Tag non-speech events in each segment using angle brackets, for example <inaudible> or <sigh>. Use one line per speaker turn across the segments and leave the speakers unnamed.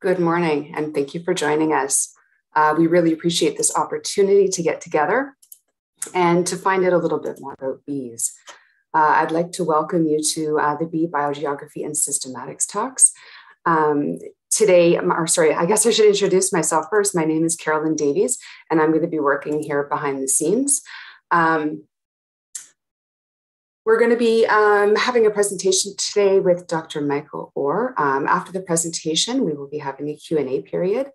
Good morning, and thank you for joining us. Uh, we really appreciate this opportunity to get together and to find out a little bit more about bees. Uh, I'd like to welcome you to uh, the Bee Biogeography and Systematics talks. Um, today, or sorry, I guess I should introduce myself first. My name is Carolyn Davies, and I'm going to be working here behind the scenes. Um, we're going to be um, having a presentation today with Dr. Michael Orr. Um, after the presentation, we will be having a Q&A period.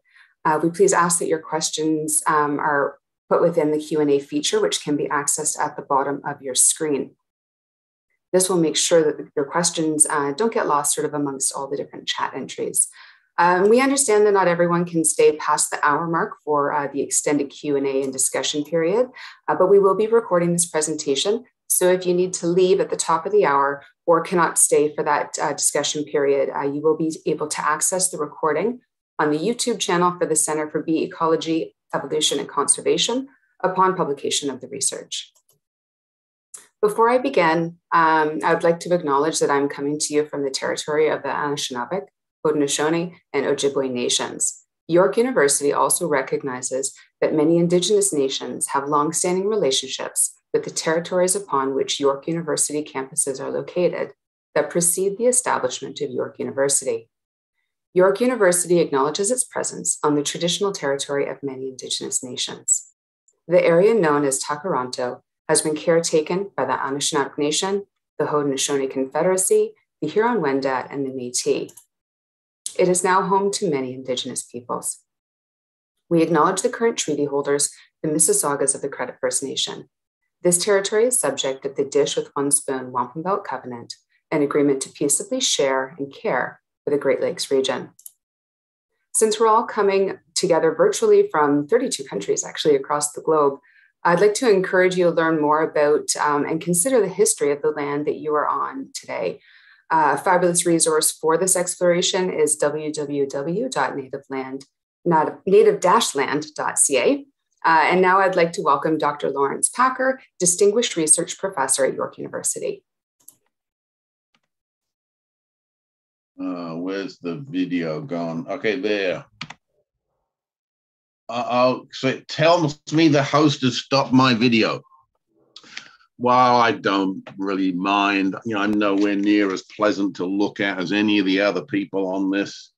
Uh, we please ask that your questions um, are put within the Q&A feature, which can be accessed at the bottom of your screen. This will make sure that your questions uh, don't get lost sort of amongst all the different chat entries. Um, we understand that not everyone can stay past the hour mark for uh, the extended Q&A and discussion period, uh, but we will be recording this presentation. So if you need to leave at the top of the hour or cannot stay for that uh, discussion period, uh, you will be able to access the recording on the YouTube channel for the Center for Bee Ecology, Evolution and Conservation upon publication of the research. Before I begin, um, I would like to acknowledge that I'm coming to you from the territory of the Anishinaabeg, Haudenosaunee, and Ojibwe nations. York University also recognizes that many Indigenous nations have longstanding relationships with the territories upon which York University campuses are located that precede the establishment of York University. York University acknowledges its presence on the traditional territory of many Indigenous nations. The area known as Tkaronto has been caretaken by the Anishinaabe Nation, the Haudenosaunee Confederacy, the Huron-Wendat, and the Métis. It is now home to many Indigenous peoples. We acknowledge the current treaty holders, the Mississaugas of the Credit First Nation. This territory is subject of the Dish with One Spoon Wampum Belt Covenant, an agreement to peaceably share and care for the Great Lakes region. Since we're all coming together virtually from 32 countries, actually across the globe, I'd like to encourage you to learn more about um, and consider the history of the land that you are on today. A fabulous resource for this exploration is www.nativeland.native-land.ca. Uh, and now I'd like to welcome Dr. Lawrence Packer, Distinguished Research Professor at York University.
Uh, where's the video gone? Okay, there. I'll so it tells me the host has stopped my video. While I don't really mind, you know, I'm nowhere near as pleasant to look at as any of the other people on this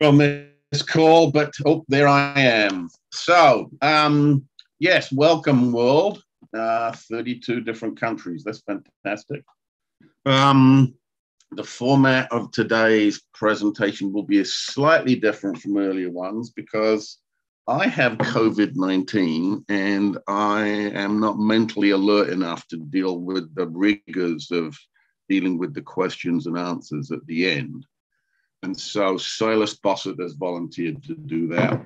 Well, this call, but oh, there I am. So, um, yes, welcome world. Uh, 32 different countries. That's fantastic. Um, the format of today's presentation will be slightly different from earlier ones because I have COVID 19 and I am not mentally alert enough to deal with the rigors of dealing with the questions and answers at the end. And so Silas Bossert has volunteered to do that.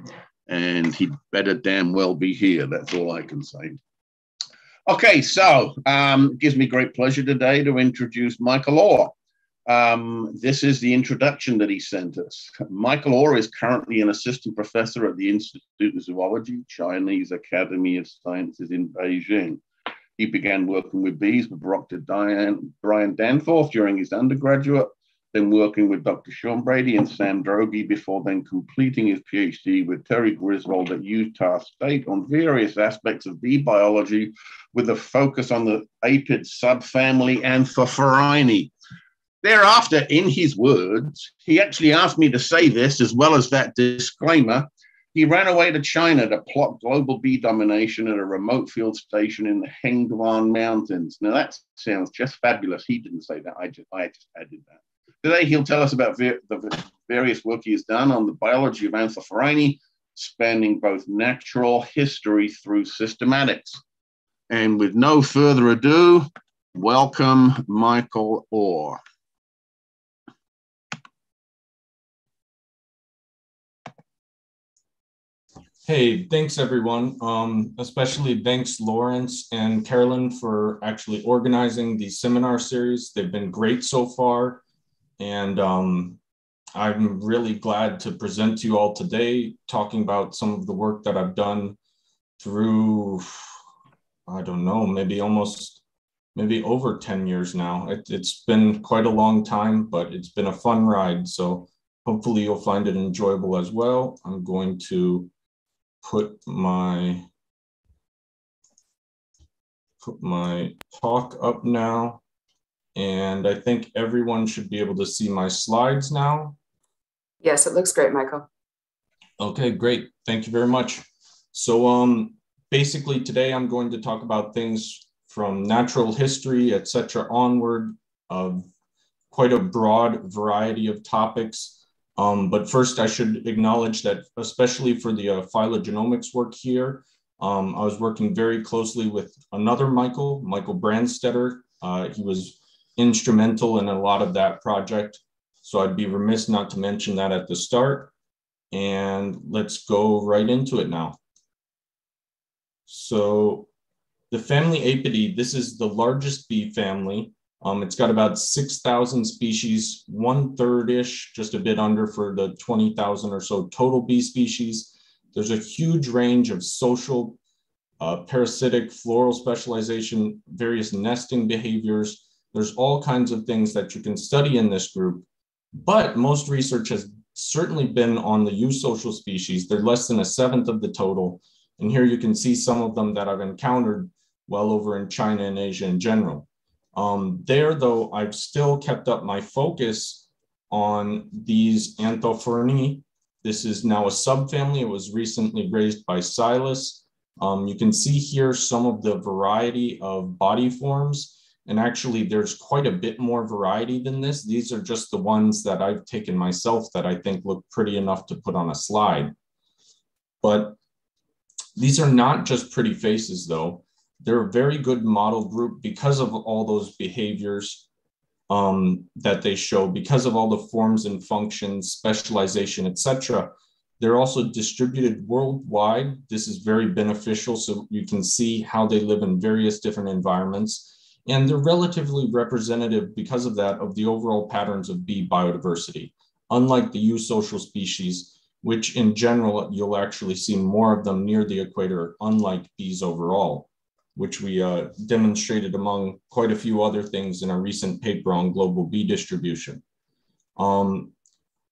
And he'd better damn well be here. That's all I can say. Okay, so um, it gives me great pleasure today to introduce Michael Orr. Um, this is the introduction that he sent us. Michael Orr is currently an assistant professor at the Institute of Zoology, Chinese Academy of Sciences in Beijing. He began working with bees with Dr. Brian Danforth during his undergraduate, then working with Dr. Sean Brady and Sam Droege before then completing his PhD with Terry Griswold at Utah State on various aspects of bee biology with a focus on the apid subfamily Anthophorini Thereafter, in his words, he actually asked me to say this as well as that disclaimer. He ran away to China to plot global bee domination at a remote field station in the Hengduan Mountains. Now that sounds just fabulous. He didn't say that. I just, I just added that. Today he'll tell us about ver- the various work he has done on the biology of Anthophorini, spanning both natural history through systematics. And with no further ado, welcome Michael Orr.
Hey, thanks everyone. Um, especially thanks Lawrence and Carolyn for actually organizing the seminar series. They've been great so far. And um, I'm really glad to present to you all today, talking about some of the work that I've done through, I don't know, maybe almost, maybe over 10 years now. It, it's been quite a long time, but it's been a fun ride. So hopefully you'll find it enjoyable as well. I'm going to put my put my talk up now. And I think everyone should be able to see my slides now.
Yes, it looks great, Michael.
Okay, great. Thank you very much. So um, basically today I'm going to talk about things from natural history, etc. onward of quite a broad variety of topics. Um, but first I should acknowledge that especially for the uh, phylogenomics work here, um, I was working very closely with another Michael, Michael Branstetter. Uh, he was instrumental in a lot of that project. So I'd be remiss not to mention that at the start. And let's go right into it now. So the family Apidae, this is the largest bee family. Um, it's got about 6,000 species, one third ish, just a bit under for the 20,000 or so total bee species. There's a huge range of social, uh, parasitic, floral specialization, various nesting behaviors. There's all kinds of things that you can study in this group. But most research has certainly been on the eusocial species. They're less than a seventh of the total. And here you can see some of them that I've encountered well over in China and Asia in general. Um, there, though, I've still kept up my focus on these Anthophorini. This is now a subfamily. It was recently raised by Silas. Um, you can see here some of the variety of body forms. And actually, there's quite a bit more variety than this. These are just the ones that I've taken myself that I think look pretty enough to put on a slide. But these are not just pretty faces, though. They're a very good model group because of all those behaviors um, that they show, because of all the forms and functions, specialization, etc. They're also distributed worldwide. This is very beneficial, so you can see how they live in various different environments. And they're relatively representative because of that of the overall patterns of bee biodiversity. Unlike the eusocial species, which in general, you'll actually see more of them near the equator, unlike bees overall, which we uh, demonstrated among quite a few other things in a recent paper on global bee distribution. Um,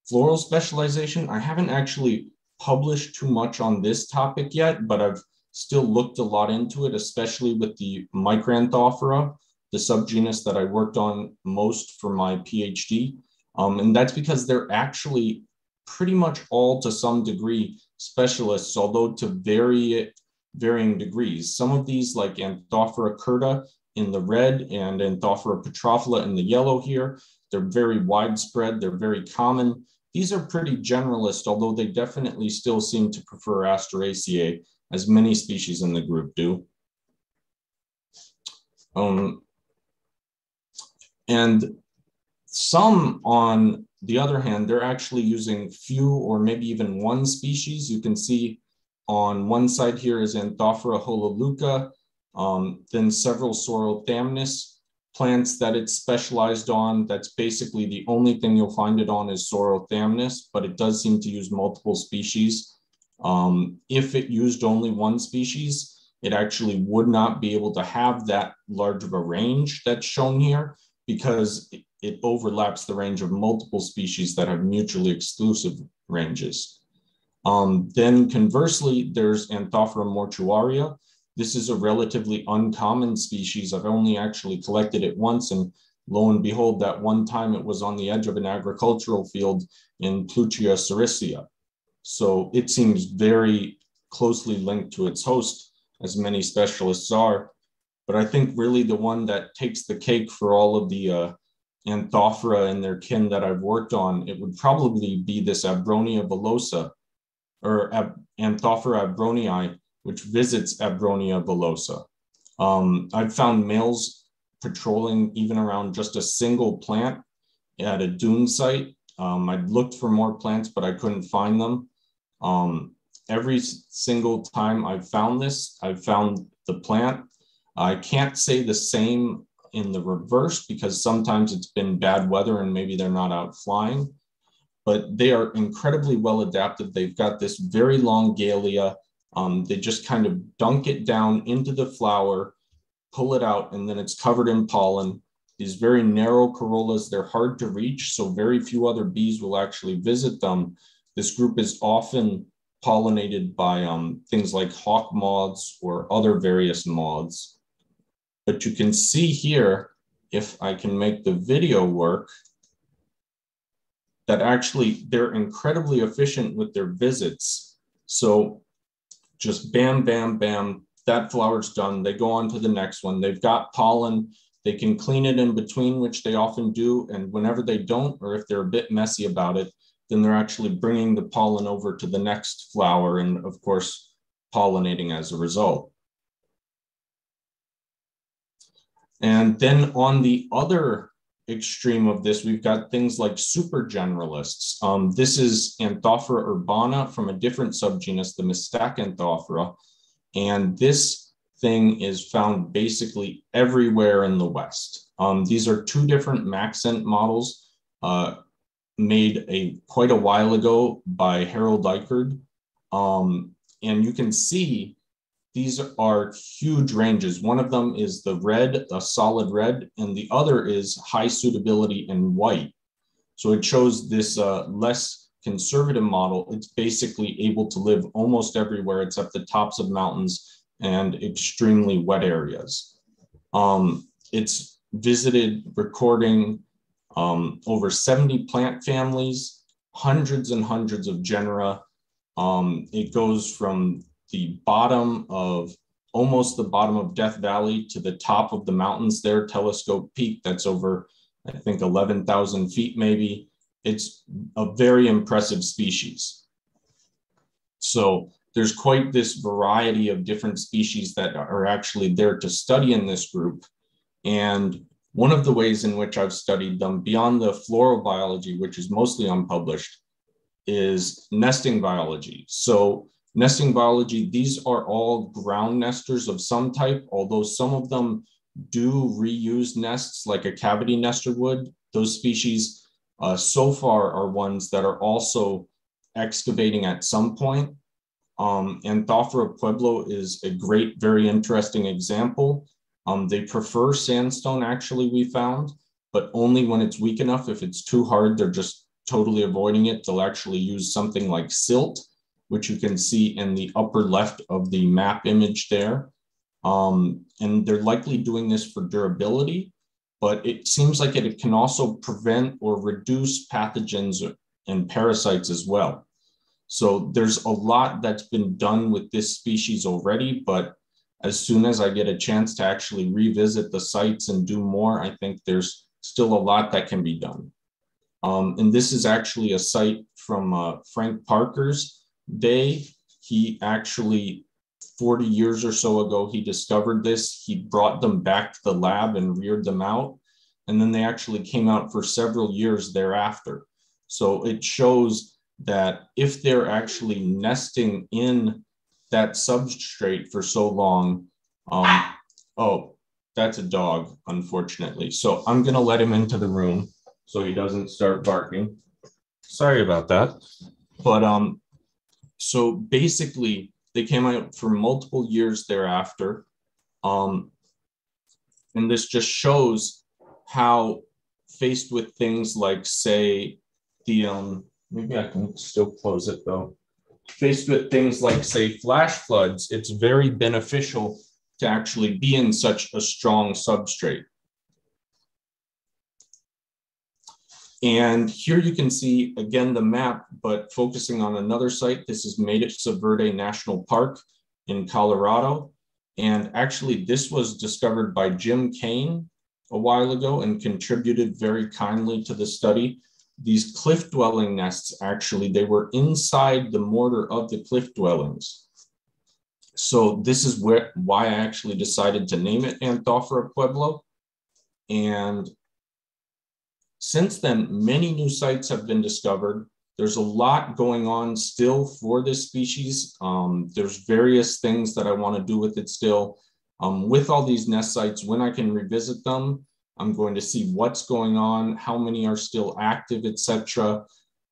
floral specialization, I haven't actually published too much on this topic yet, but I've still looked a lot into it, especially with the Micranthophora, the subgenus that I worked on most for my PhD. Um, and that's because they're actually pretty much all to some degree specialists, although to vary, varying degrees. Some of these, like Anthophora curta in the red and Anthophora petrophila in the yellow here, they're very widespread, they're very common. These are pretty generalist, although they definitely still seem to prefer Asteraceae, as many species in the group do. Um, and some on the other hand, they're actually using few or maybe even one species. You can see on one side here is Anthophora hololeuca, um, then several Psorothamnus plants that it's specialized on. That's basically the only thing you'll find it on is Psorothamnus, but it does seem to use multiple species. Um, if it used only one species, it actually would not be able to have that large of a range that's shown here because it overlaps the range of multiple species that have mutually exclusive ranges. Um, then conversely, there's Anthophora mortuaria. This is a relatively uncommon species. I've only actually collected it once and lo and behold, that one time it was on the edge of an agricultural field in Pluchea sericea. So it seems very closely linked to its host, as many specialists are. But I think really the one that takes the cake for all of the uh, Anthophora and their kin that I've worked on, it would probably be this Abronia villosa or Ab- Anthophora abroniae, which visits Abronia villosa. Um, I've found males patrolling even around just a single plant at a dune site. Um, I looked for more plants, but I couldn't find them. Um, every single time I've found this, I've found the plant. I can't say the same in the reverse because sometimes it's been bad weather and maybe they're not out flying. But they are incredibly well adapted. They've got this very long galea. Um, they just kind of dunk it down into the flower, pull it out, and then it's covered in pollen. These very narrow corollas. They're hard to reach, so very few other bees will actually visit them. This group is often pollinated by um, things like hawk moths or other various moths. But you can see here, if I can make the video work, that actually they're incredibly efficient with their visits. So just bam, bam, bam, that flower's done. They go on to the next one. They've got pollen. They can clean it in between, which they often do. And whenever they don't, or if they're a bit messy about it, then they're actually bringing the pollen over to the next flower and, of course, pollinating as a result. And then on the other extreme of this, we've got things like super generalists. Um, this is Anthophora urbana from a different subgenus, the Mystacanthophora. And this thing is found basically everywhere in the West. Um, these are two different Maxent models uh, made a quite a while ago by Harold Ikerd. Um, and you can see these are huge ranges. One of them is the red, a solid red, and the other is high suitability in white. So it shows this uh, less conservative model. It's basically able to live almost everywhere except the tops of mountains and extremely wet areas. Um, it's visited recording um, over 70 plant families, hundreds and hundreds of genera. Um, it goes from the bottom of almost the bottom of Death Valley to the top of the mountains there, Telescope Peak, that's over, I think, 11,000 feet maybe. It's a very impressive species. So there's quite this variety of different species that are actually there to study in this group. And one of the ways in which I've studied them beyond the floral biology, which is mostly unpublished, is nesting biology. So Nesting biology, these are all ground nesters of some type, although some of them do reuse nests like a cavity nester would. Those species uh, so far are ones that are also excavating at some point. Um, Anthophora pueblo is a great, very interesting example. Um, they prefer sandstone, actually, we found, but only when it's weak enough. If it's too hard, they're just totally avoiding it. They'll actually use something like silt which you can see in the upper left of the map image there. Um, and they're likely doing this for durability, but it seems like it can also prevent or reduce pathogens and parasites as well. So there's a lot that's been done with this species already, but as soon as I get a chance to actually revisit the sites and do more, I think there's still a lot that can be done. Um, and this is actually a site from uh, Frank Parker's day. He actually, 40 years or so ago, he discovered this. He brought them back to the lab and reared them out. And then they actually came out for several years thereafter. So it shows that if they're actually nesting in that substrate for so long, um, oh, that's a dog, unfortunately. So I'm going to let him into the room so he doesn't start barking. Sorry about that. But um, so basically, they came out for multiple years thereafter. Um, and this just shows how faced with things like, say, the, um, maybe I can still close it though. Faced with things like, say, flash floods, it's very beneficial to actually be in such a strong substrate. And here you can see again the map, but focusing on another site. This is Mesa Verde National Park in Colorado. And actually, this was discovered by Jim Cane a while ago and contributed very kindly to the study. These cliff dwelling nests, actually, they were inside the mortar of the cliff dwellings. So this is where, why I actually decided to name it Anthophora Pueblo. And since then, many new sites have been discovered. There's a lot going on still for this species. Um, there's various things that I want to do with it still. Um, with all these nest sites, when I can revisit them, I'm going to see what's going on, how many are still active, etc.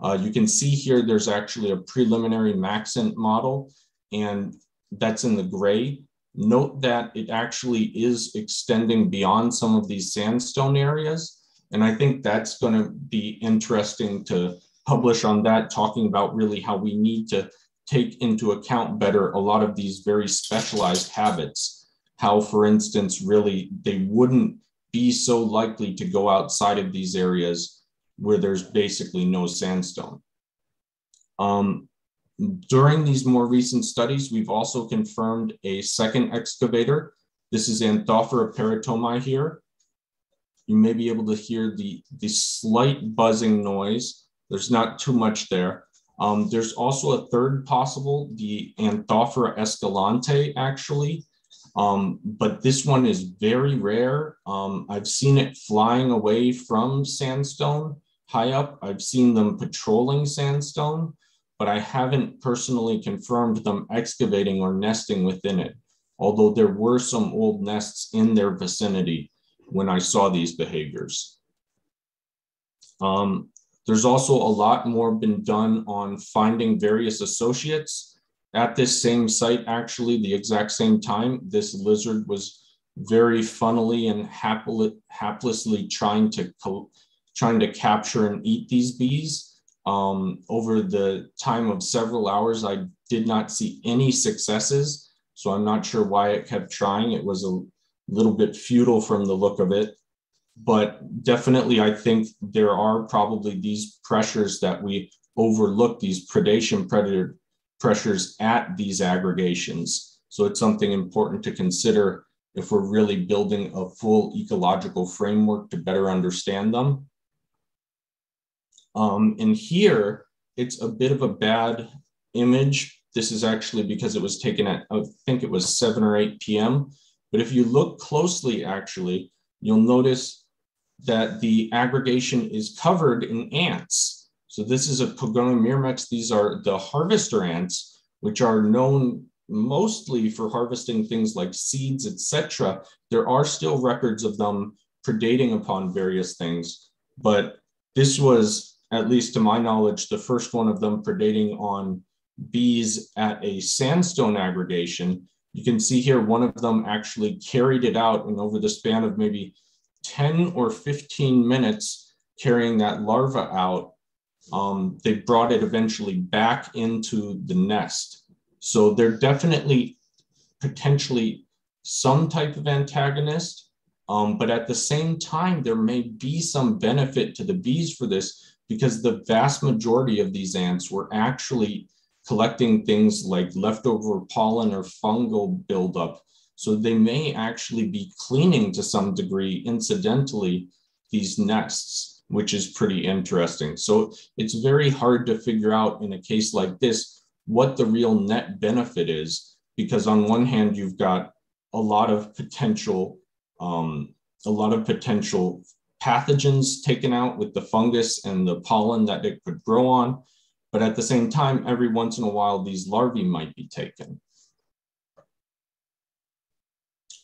Uh, you can see here there's actually a preliminary Maxent model, and that's in the gray. Note that it actually is extending beyond some of these sandstone areas. And I think that's going to be interesting to publish on that, talking about really how we need to take into account better a lot of these very specialized habits. How, for instance, really they wouldn't be so likely to go outside of these areas where there's basically no sandstone. Um, during these more recent studies, we've also confirmed a second excavator. This is Anthophora peritomae here. You may be able to hear the, the slight buzzing noise. There's not too much there. Um, there's also a third possible, the Anthophora escalante, actually. Um, but this one is very rare. Um, I've seen it flying away from sandstone high up. I've seen them patrolling sandstone, but I haven't personally confirmed them excavating or nesting within it, although there were some old nests in their vicinity when I saw these behaviors. Um, there's also a lot more been done on finding various associates at this same site, actually, the exact same time. This lizard was very funnily and happily, haplessly trying to trying to capture and eat these bees. Um, over the time of several hours, I did not see any successes. So I'm not sure why it kept trying. It was a little bit futile from the look of it but definitely I think there are probably these pressures that we overlook, these predation predator pressures at these aggregations. So it's something important to consider if we're really building a full ecological framework to better understand them. Um, and here, it's a bit of a bad image. This is actually because it was taken at, I think it was 7 or 8 p.m. But if you look closely, actually, you'll notice that the aggregation is covered in ants. So this is a Pogonomyrmex. These are the harvester ants, which are known mostly for harvesting things like seeds, etc. There are still records of them predating upon various things, but this was, at least to my knowledge, the first one of them predating on bees at a sandstone aggregation. You can see here one of them actually carried it out and over the span of maybe 10 or 15 minutes carrying that larva out, um, they brought it eventually back into the nest. So they're definitely potentially some type of antagonist, um, but at the same time, there may be some benefit to the bees for this because the vast majority of these ants were actually collecting things like leftover pollen or fungal buildup so they may actually be cleaning to some degree incidentally these nests, which is pretty interesting. So it's very hard to figure out in a case like this what the real net benefit is, because on one hand, you've got a lot of potential, um, a lot of potential pathogens taken out with the fungus and the pollen that it could grow on. But at the same time, every once in a while, these larvae might be taken.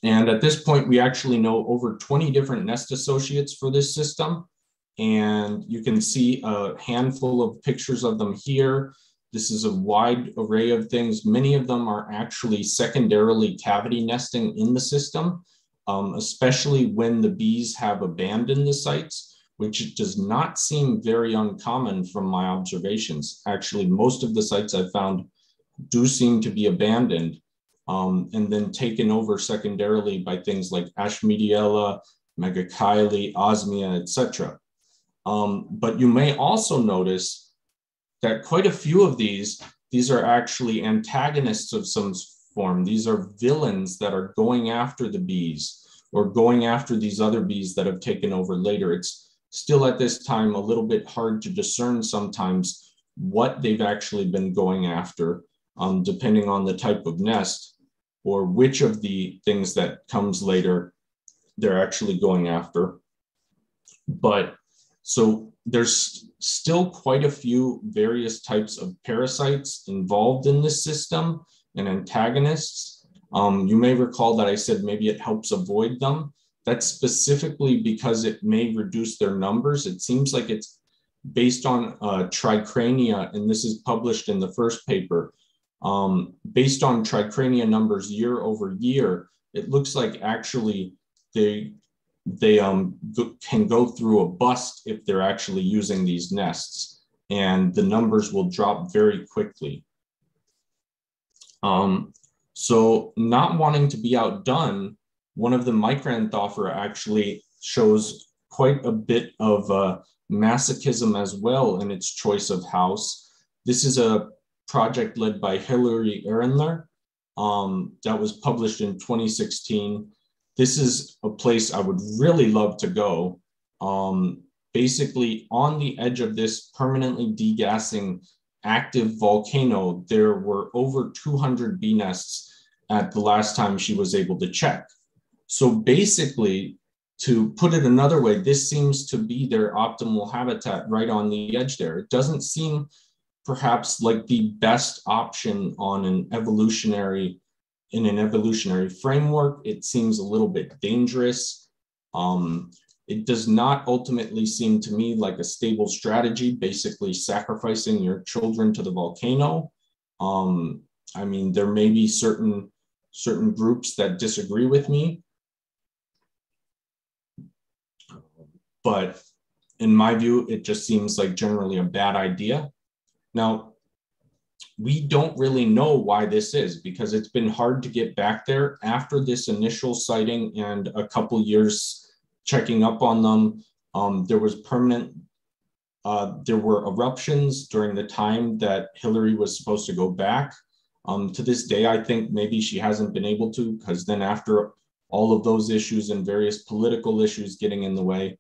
And at this point, we actually know over 20 different nest associates for this system. And you can see a handful of pictures of them here. This is a wide array of things. Many of them are actually secondarily cavity nesting in the system, um, especially when the bees have abandoned the sites, which does not seem very uncommon from my observations. Actually, most of the sites I've found do seem to be abandoned um, and then taken over secondarily by things like Ashmeadiella, Megachile, Osmia, etc. Um, but you may also notice that quite a few of these, these are actually antagonists of some form. These are villains that are going after the bees or going after these other bees that have taken over later. It's still at this time a little bit hard to discern sometimes what they've actually been going after, um, depending on the type of nest or which of the things that comes later they're actually going after. But so there's still quite a few various types of parasites involved in this system and antagonists. Um, you may recall that I said maybe it helps avoid them. That's specifically because it may reduce their numbers. It seems like it's based on uh, tricrania, and this is published in the first paper, um, based on tricrania numbers year over year, it looks like actually they they um, can go through a bust if they're actually using these nests, and the numbers will drop very quickly. Um, so, not wanting to be outdone, one of the Micranthophora actually shows quite a bit of uh, masochism as well in its choice of house. This is a project led by Hilary Erenler um, that was published in 2016. This is a place I would really love to go. Um, basically, on the edge of this permanently degassing active volcano, there were over 200 bee nests at the last time she was able to check. So basically, to put it another way, this seems to be their optimal habitat right on the edge there. It doesn't seem perhaps like the best option on an evolutionary in an evolutionary framework. It seems a little bit dangerous. Um, it does not ultimately seem to me like a stable strategy, basically sacrificing your children to the volcano. Um, I mean, there may be certain certain groups that disagree with me, but in my view, it just seems like generally a bad idea. Now, we don't really know why this is because it's been hard to get back there after this initial sighting and a couple years checking up on them. Um, there was permanent, uh, there were eruptions during the time that Hillary was supposed to go back. Um, to this day, I think maybe she hasn't been able to because then after all of those issues and various political issues getting in the way,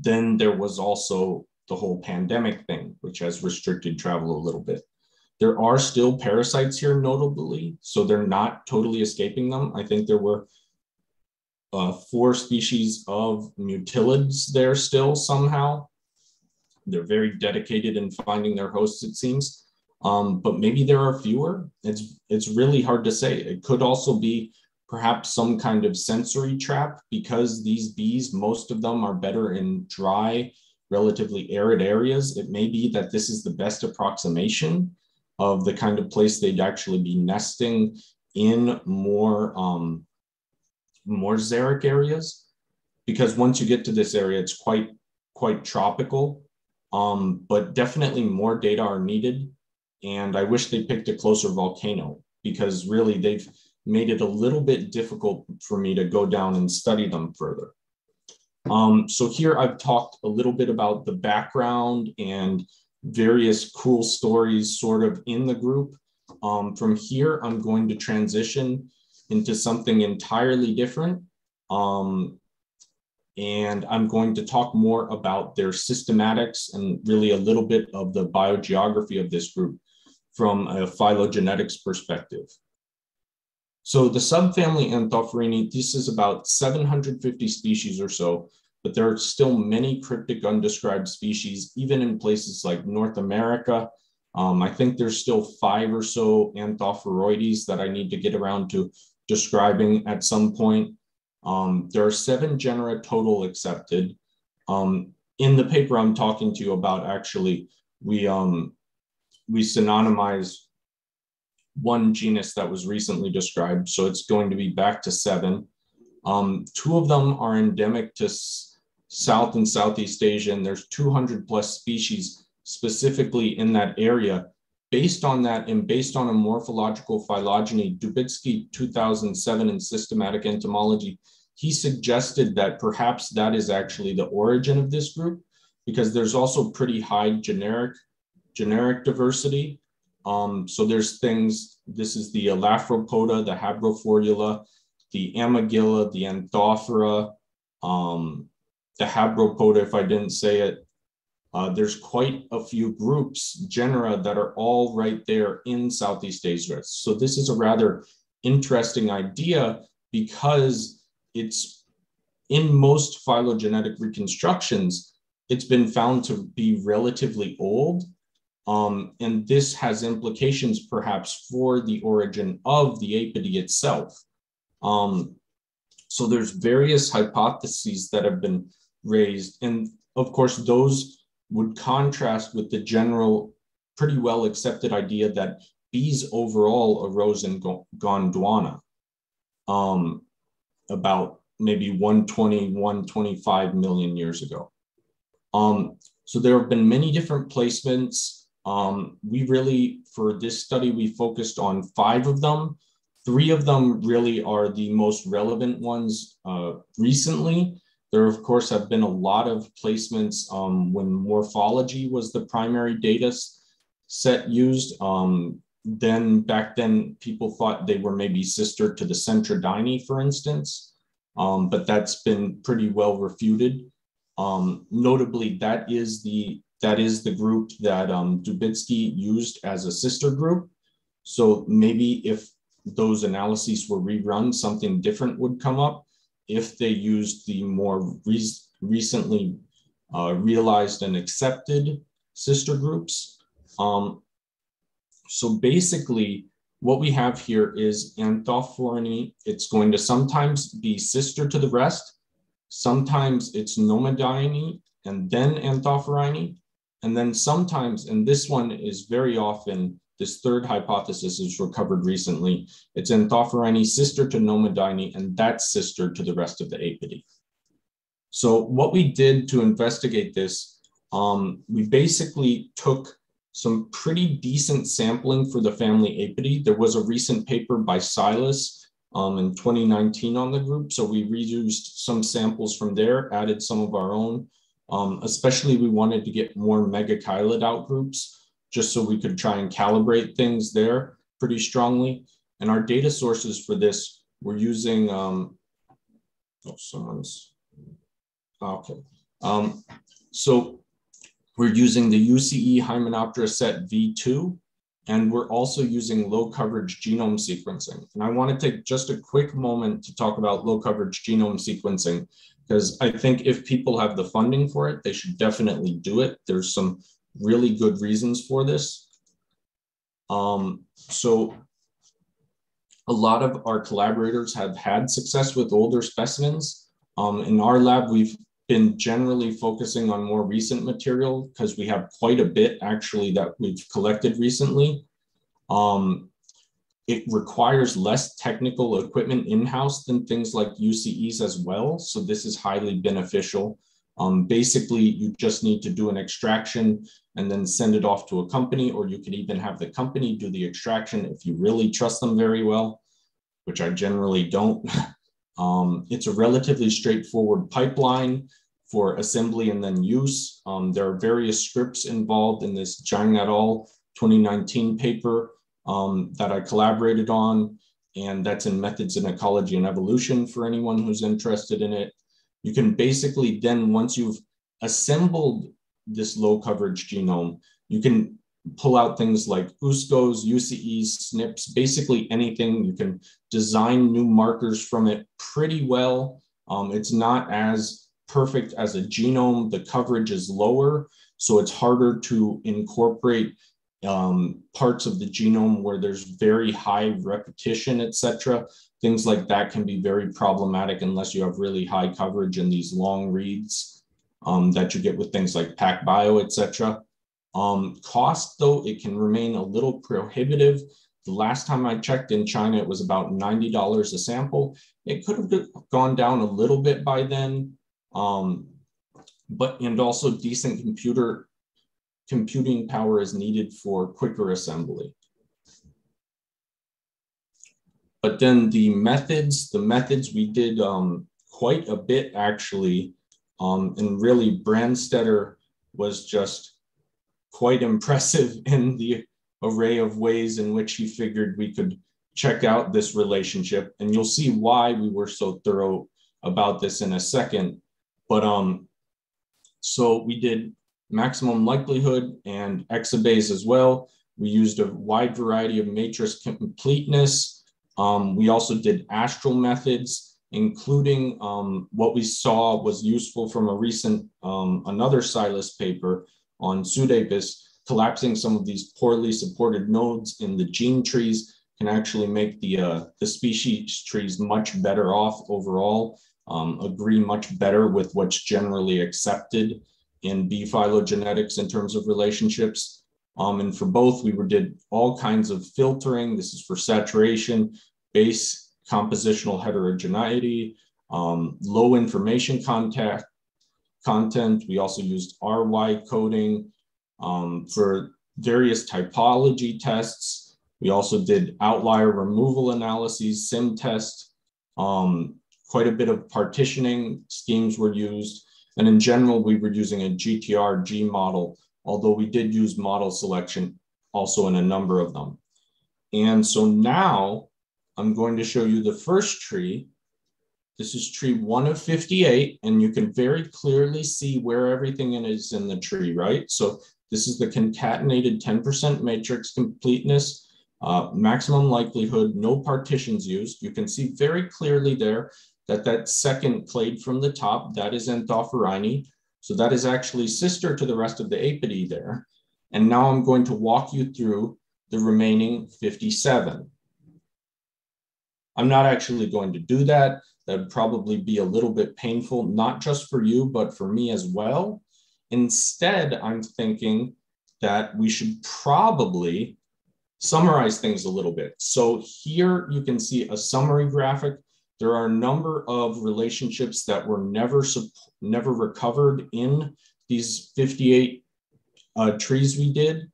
then there was also the whole pandemic thing, which has restricted travel a little bit. There are still parasites here, notably, so they're not totally escaping them. I think there were uh, four species of mutillids there still somehow. They're very dedicated in finding their hosts, it seems. Um, but maybe there are fewer. It's it's really hard to say. It could also be perhaps some kind of sensory trap because these bees, most of them are better in dry relatively arid areas, it may be that this is the best approximation of the kind of place they'd actually be nesting in more, um, more xeric areas. Because once you get to this area, it's quite, quite tropical, um, but definitely more data are needed. And I wish they picked a closer volcano because really they've made it a little bit difficult for me to go down and study them further. Um, so here I've talked a little bit about the background and various cool stories sort of in the group. Um, from here, I'm going to transition into something entirely different. Um, and I'm going to talk more about their systematics and really a little bit of the biogeography of this group from a phylogenetics perspective. So the subfamily Anthophorini, this is about 750 species or so, but there are still many cryptic undescribed species, even in places like North America. Um, I think there's still five or so Anthophoroides that I need to get around to describing at some point. Um, there are seven genera total accepted. Um, in the paper I'm talking to you about, actually, we um, we synonymize one genus that was recently described. So it's going to be back to seven. Um, two of them are endemic to South and Southeast Asia, and there's 200 plus species specifically in that area. Based on that and based on a morphological phylogeny, Dubitzky 2007 in Systematic Entomology, he suggested that perhaps that is actually the origin of this group because there's also pretty high generic generic diversity um, so there's things, this is the Elaphropoda, the Habrophorula, the Amegilla, the Anthophora, um, the Habropoda, if I didn't say it. Uh, there's quite a few groups, genera, that are all right there in Southeast Asia. So this is a rather interesting idea because it's in most phylogenetic reconstructions, it's been found to be relatively old um, and this has implications perhaps for the origin of the apidae itself. Um, so there's various hypotheses that have been raised. And of course, those would contrast with the general, pretty well accepted idea that bees overall arose in Gondwana um, about maybe 120, 125 million years ago. Um, so there have been many different placements. Um, we really, for this study, we focused on five of them. Three of them really are the most relevant ones uh, recently. There, of course, have been a lot of placements um, when morphology was the primary data set used. Um, then back then, people thought they were maybe sister to the Centridini, for instance, um, but that's been pretty well refuted. Um, notably, that is the that is the group that um, Dubitzky used as a sister group. So maybe if those analyses were rerun, something different would come up if they used the more re recently uh, realized and accepted sister groups. Um, so basically, what we have here is Anthophorini. It's going to sometimes be sister to the rest, Sometimes it's Nomadini and then Anthophorini. And then sometimes, and this one is very often, this third hypothesis is recovered recently. It's Anthophorini sister to Nomadini and that's sister to the rest of the Apidae. So what we did to investigate this, um, we basically took some pretty decent sampling for the family Apidae. There was a recent paper by Silas um, in 2019 on the group. So we reused some samples from there, added some of our own. Um, especially we wanted to get more megachilid out groups just so we could try and calibrate things there pretty strongly. And our data sources for this, we're using, um, oh, someone's, okay. Um, so we're using the UCE Hymenoptera set V2 and we're also using low coverage genome sequencing. And I want to take just a quick moment to talk about low coverage genome sequencing, because I think if people have the funding for it, they should definitely do it. There's some really good reasons for this. Um, so a lot of our collaborators have had success with older specimens. Um, in our lab, we've been generally focusing on more recent material because we have quite a bit actually that we've collected recently. Um, it requires less technical equipment in-house than things like UCEs as well. So this is highly beneficial. Um, basically, you just need to do an extraction and then send it off to a company, or you could even have the company do the extraction if you really trust them very well, which I generally don't. <laughs> Um, it's a relatively straightforward pipeline for assembly and then use. Um, there are various scripts involved in this Zhang et al. 2019 paper um, that I collaborated on, and that's in Methods in Ecology and Evolution for anyone who's interested in it. You can basically then, once you've assembled this low coverage genome, you can pull out things like USCOs, UCEs, SNPs, basically anything. You can design new markers from it pretty well. Um, it's not as perfect as a genome. The coverage is lower, so it's harder to incorporate um, parts of the genome where there's very high repetition, et cetera. Things like that can be very problematic unless you have really high coverage in these long reads um, that you get with things like PacBio, et cetera. Um, cost, though, it can remain a little prohibitive. The last time I checked in China, it was about $90 a sample. It could have gone down a little bit by then, um, but and also decent computer computing power is needed for quicker assembly. But then the methods, the methods we did um, quite a bit actually, um, and really Branstetter was just quite <laughs> impressive in the array of ways in which he figured we could check out this relationship. And you'll see why we were so thorough about this in a second. But um, so we did maximum likelihood and ExaBayes as well. We used a wide variety of matrix completeness. Um, we also did astral methods, including um, what we saw was useful from a recent, um, another Silas paper on Pseudapis, collapsing some of these poorly supported nodes in the gene trees can actually make the, uh, the species trees much better off overall, um, agree much better with what's generally accepted in bee phylogenetics in terms of relationships. Um, and for both, we did all kinds of filtering. This is for saturation, base compositional heterogeneity, um, low information contact, content. We also used RY coding um, for various topology tests. We also did outlier removal analyses, SIM test. Um, quite a bit of partitioning schemes were used. And in general, we were using a GTR G model, although we did use model selection also in a number of them. And so now I'm going to show you the first tree. This is tree one of 58, and you can very clearly see where everything is in the tree, right? So this is the concatenated 10% matrix completeness, uh, maximum likelihood, no partitions used. You can see very clearly there that that second clade from the top, that is Anthophorini. So that is actually sister to the rest of the Apidae there. And now I'm going to walk you through the remaining 57. I'm not actually going to do that. That would probably be a little bit painful, not just for you, but for me as well. Instead, I'm thinking that we should probably summarize things a little bit. So here you can see a summary graphic there are a number of relationships that were never never recovered in these 58 uh, trees we did.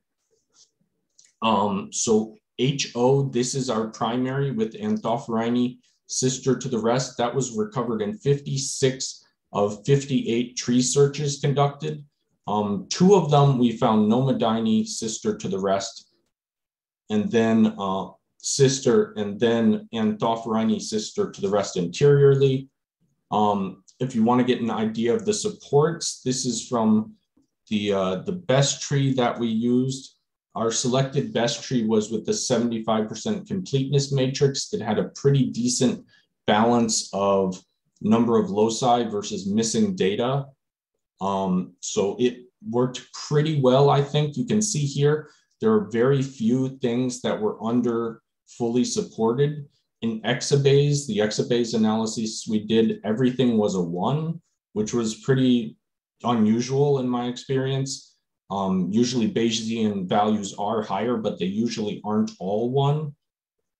Um, so HO, this is our primary with Anthophorini, sister to the rest. That was recovered in 56 of 58 tree searches conducted. Um, two of them, we found Nomadini, sister to the rest. And then uh, sister and then Anthophorini sister to the rest interiorly. Um, if you want to get an idea of the supports, this is from the, uh, the best tree that we used. Our selected best tree was with the 75% completeness matrix. It had a pretty decent balance of number of loci versus missing data. Um, so it worked pretty well, I think. You can see here, there are very few things that were under fully supported. In Exabayes, the Exabayes analysis we did, everything was a one, which was pretty unusual in my experience. Um, usually Bayesian values are higher, but they usually aren't all one.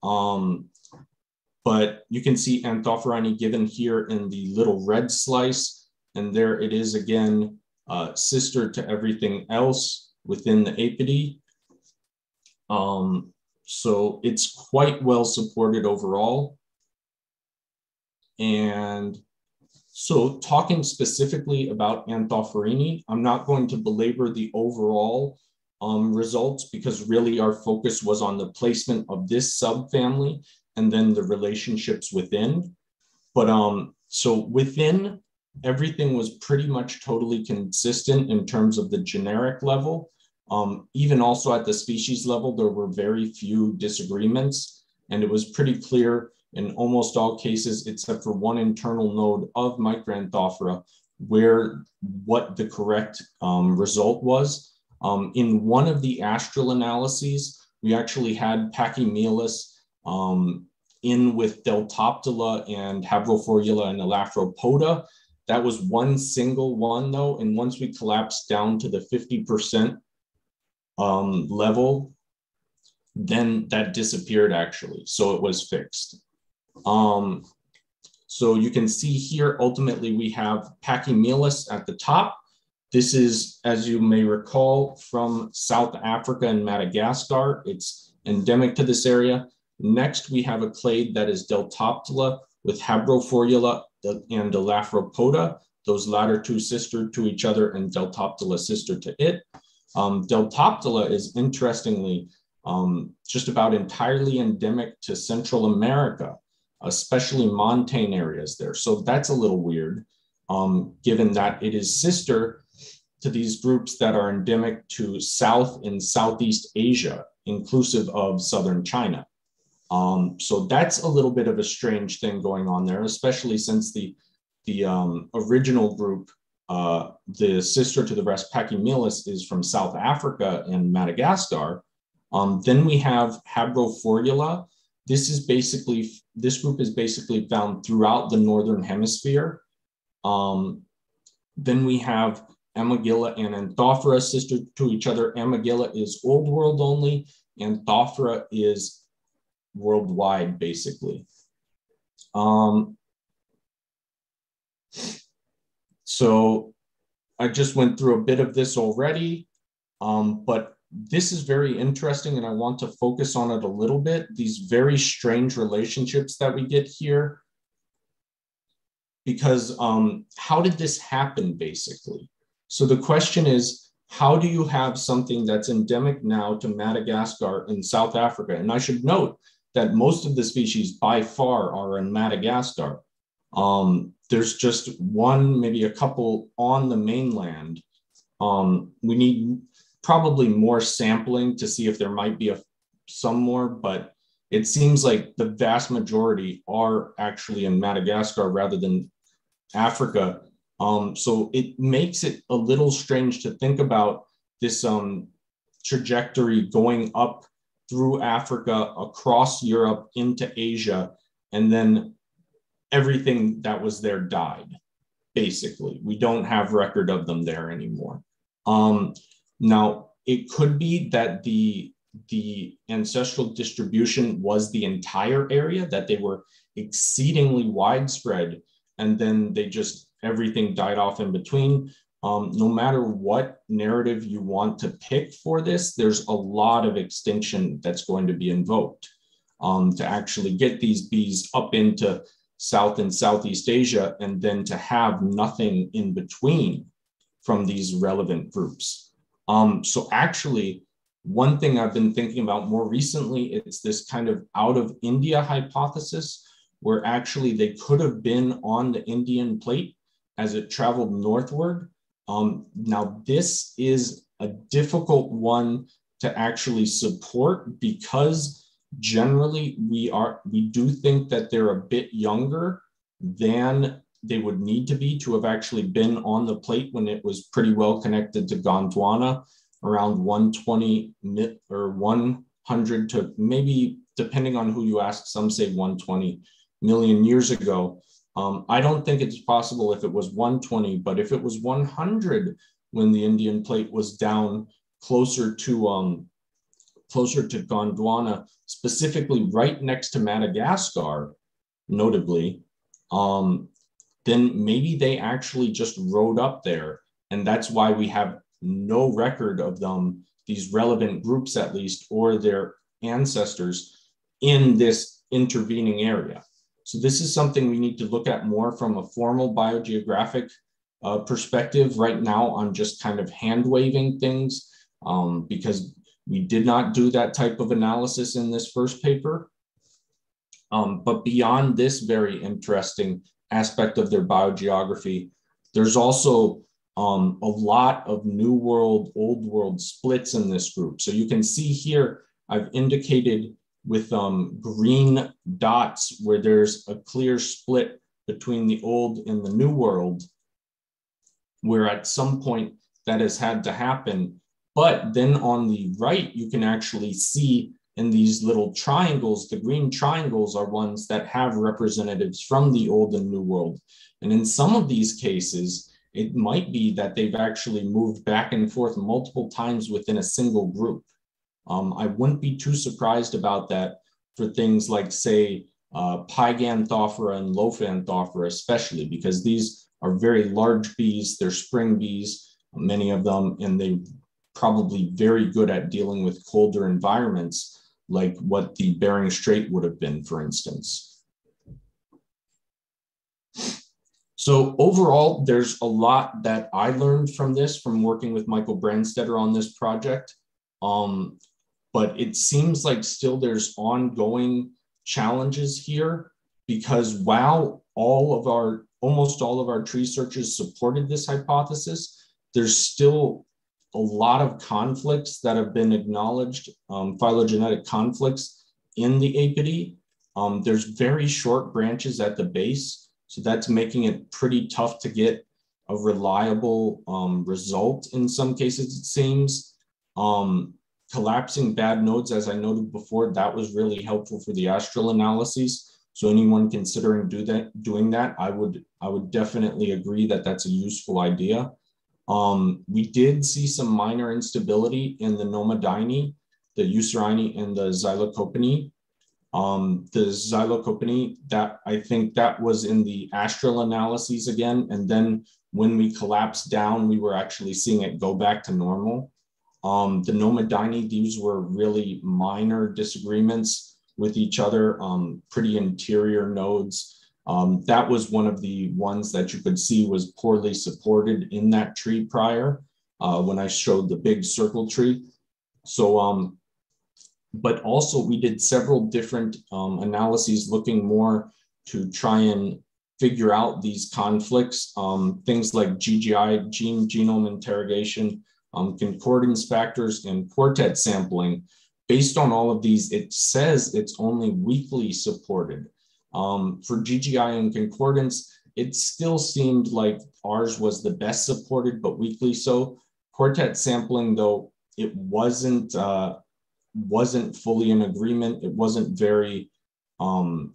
Um, but you can see Anthophorini given here in the little red slice, and there it is again, uh, sister to everything else within the Apidae. Um, so it's quite well supported overall. And so talking specifically about Anthophorini, I'm not going to belabor the overall um, results because really our focus was on the placement of this subfamily and then the relationships within. But um, so within, everything was pretty much totally consistent in terms of the generic level. Um, even also at the species level, there were very few disagreements, and it was pretty clear in almost all cases, except for one internal node of Micranthophora, where what the correct um, result was. Um, in one of the astral analyses, we actually had Pachymelus um, in with Deltoptila and Habrophorula and Elaphropoda. That was one single one though. And once we collapsed down to the 50% um, level, then that disappeared actually. So it was fixed. Um, so you can see here, ultimately we have Pachymelus at the top. This is, as you may recall, from South Africa and Madagascar. It's endemic to this area. Next, we have a clade that is Deltoptila with Habrophorula and Elaphropoda. Those latter two sister to each other and Deltoptila sister to it. Um, Deltoptila is interestingly um, just about entirely endemic to Central America, especially montane areas there. So that's a little weird, um, given that it is sister to these groups that are endemic to South and Southeast Asia, inclusive of Southern China. Um, so that's a little bit of a strange thing going on there, especially since the, the um, original group uh, the sister to the rest, Pachymelus, is from South Africa and Madagascar. Um, then we have Habrophorula. This is basically, this group is basically found throughout the Northern hemisphere. Um, then we have Amegilla and Anthophora, sister to each other. Amegilla is old world only, Anthophora is worldwide, basically. Um, so I just went through a bit of this already, um, but this is very interesting and I want to focus on it a little bit. These very strange relationships that we get here. Because um, how did this happen, basically? So the question is, how do you have something that's endemic now to Madagascar in South Africa? And I should note that most of the species by far are in Madagascar. Um, there's just one, maybe a couple on the mainland. Um, we need probably more sampling to see if there might be a, some more, but it seems like the vast majority are actually in Madagascar rather than Africa. Um, so it makes it a little strange to think about this um, trajectory going up through Africa, across Europe, into Asia, and then everything that was there died. Basically, we don't have record of them there anymore. Um, now, it could be that the the ancestral distribution was the entire area, that they were exceedingly widespread, and then they just everything died off in between. Um, no matter what narrative you want to pick for this, there's a lot of extinction that's going to be invoked um, to actually get these bees up into South and Southeast Asia, and then to have nothing in between from these relevant groups. Um, so actually, one thing I've been thinking about more recently is this kind of out of India hypothesis, where actually they could have been on the Indian plate as it traveled northward. Um, now, this is a difficult one to actually support because generally we are we do think that they're a bit younger than they would need to be to have actually been on the plate when it was pretty well connected to Gondwana around 120 or 100 to maybe depending on who you ask some say 120 million years ago. Um, I don't think it's possible if it was 120, but if it was 100 when the Indian plate was down closer to um, closer to Gondwana, specifically right next to Madagascar, notably, um, then maybe they actually just rode up there. And that's why we have no record of them, these relevant groups at least, or their ancestors in this intervening area. So this is something we need to look at more from a formal biogeographic uh, perspective right now I'm just kind of hand waving things um, because we did not do that type of analysis in this first paper. Um, but beyond this very interesting aspect of their biogeography, there's also um, a lot of new world, old world splits in this group. So you can see here, I've indicated with um, green dots where there's a clear split between the old and the new world, where at some point that has had to happen. But then on the right, you can actually see in these little triangles, the green triangles are ones that have representatives from the old and new world. And in some of these cases, it might be that they've actually moved back and forth multiple times within a single group. Um, I wouldn't be too surprised about that for things like, say, uh, Pyganthophora and Lophanthophora, especially because these are very large bees. They're spring bees, many of them, and they probably very good at dealing with colder environments, like what the Bering Strait would have been, for instance. So overall, there's a lot that I learned from this, from working with Michael Branstetter on this project. Um, but it seems like still there's ongoing challenges here because while all of our almost all of our tree searches supported this hypothesis there's still a lot of conflicts that have been acknowledged um, phylogenetic conflicts in the apidae um, there's very short branches at the base so that's making it pretty tough to get a reliable um, result in some cases it seems um, collapsing bad nodes, as I noted before, that was really helpful for the astral analyses. So anyone considering do that, doing that, I would, I would definitely agree that that's a useful idea. Um, we did see some minor instability in the Nomadini, the Osirini, and the Xylocopene. Um, the Xylocopene, that I think that was in the astral analyses again. And then when we collapsed down, we were actually seeing it go back to normal. Um, the Nomadini, these were really minor disagreements with each other, um, pretty interior nodes. Um, that was one of the ones that you could see was poorly supported in that tree prior uh, when I showed the big circle tree. So, um, but also we did several different um, analyses looking more to try and figure out these conflicts, um, things like GGI, gene genealogy interrogation, um, concordance factors, and quartet sampling. Based on all of these, it says it's only weakly supported. Um, for GGI and concordance, it still seemed like ours was the best supported, but weakly so. Quartet sampling, though, it wasn't uh, wasn't fully in agreement. It wasn't very um,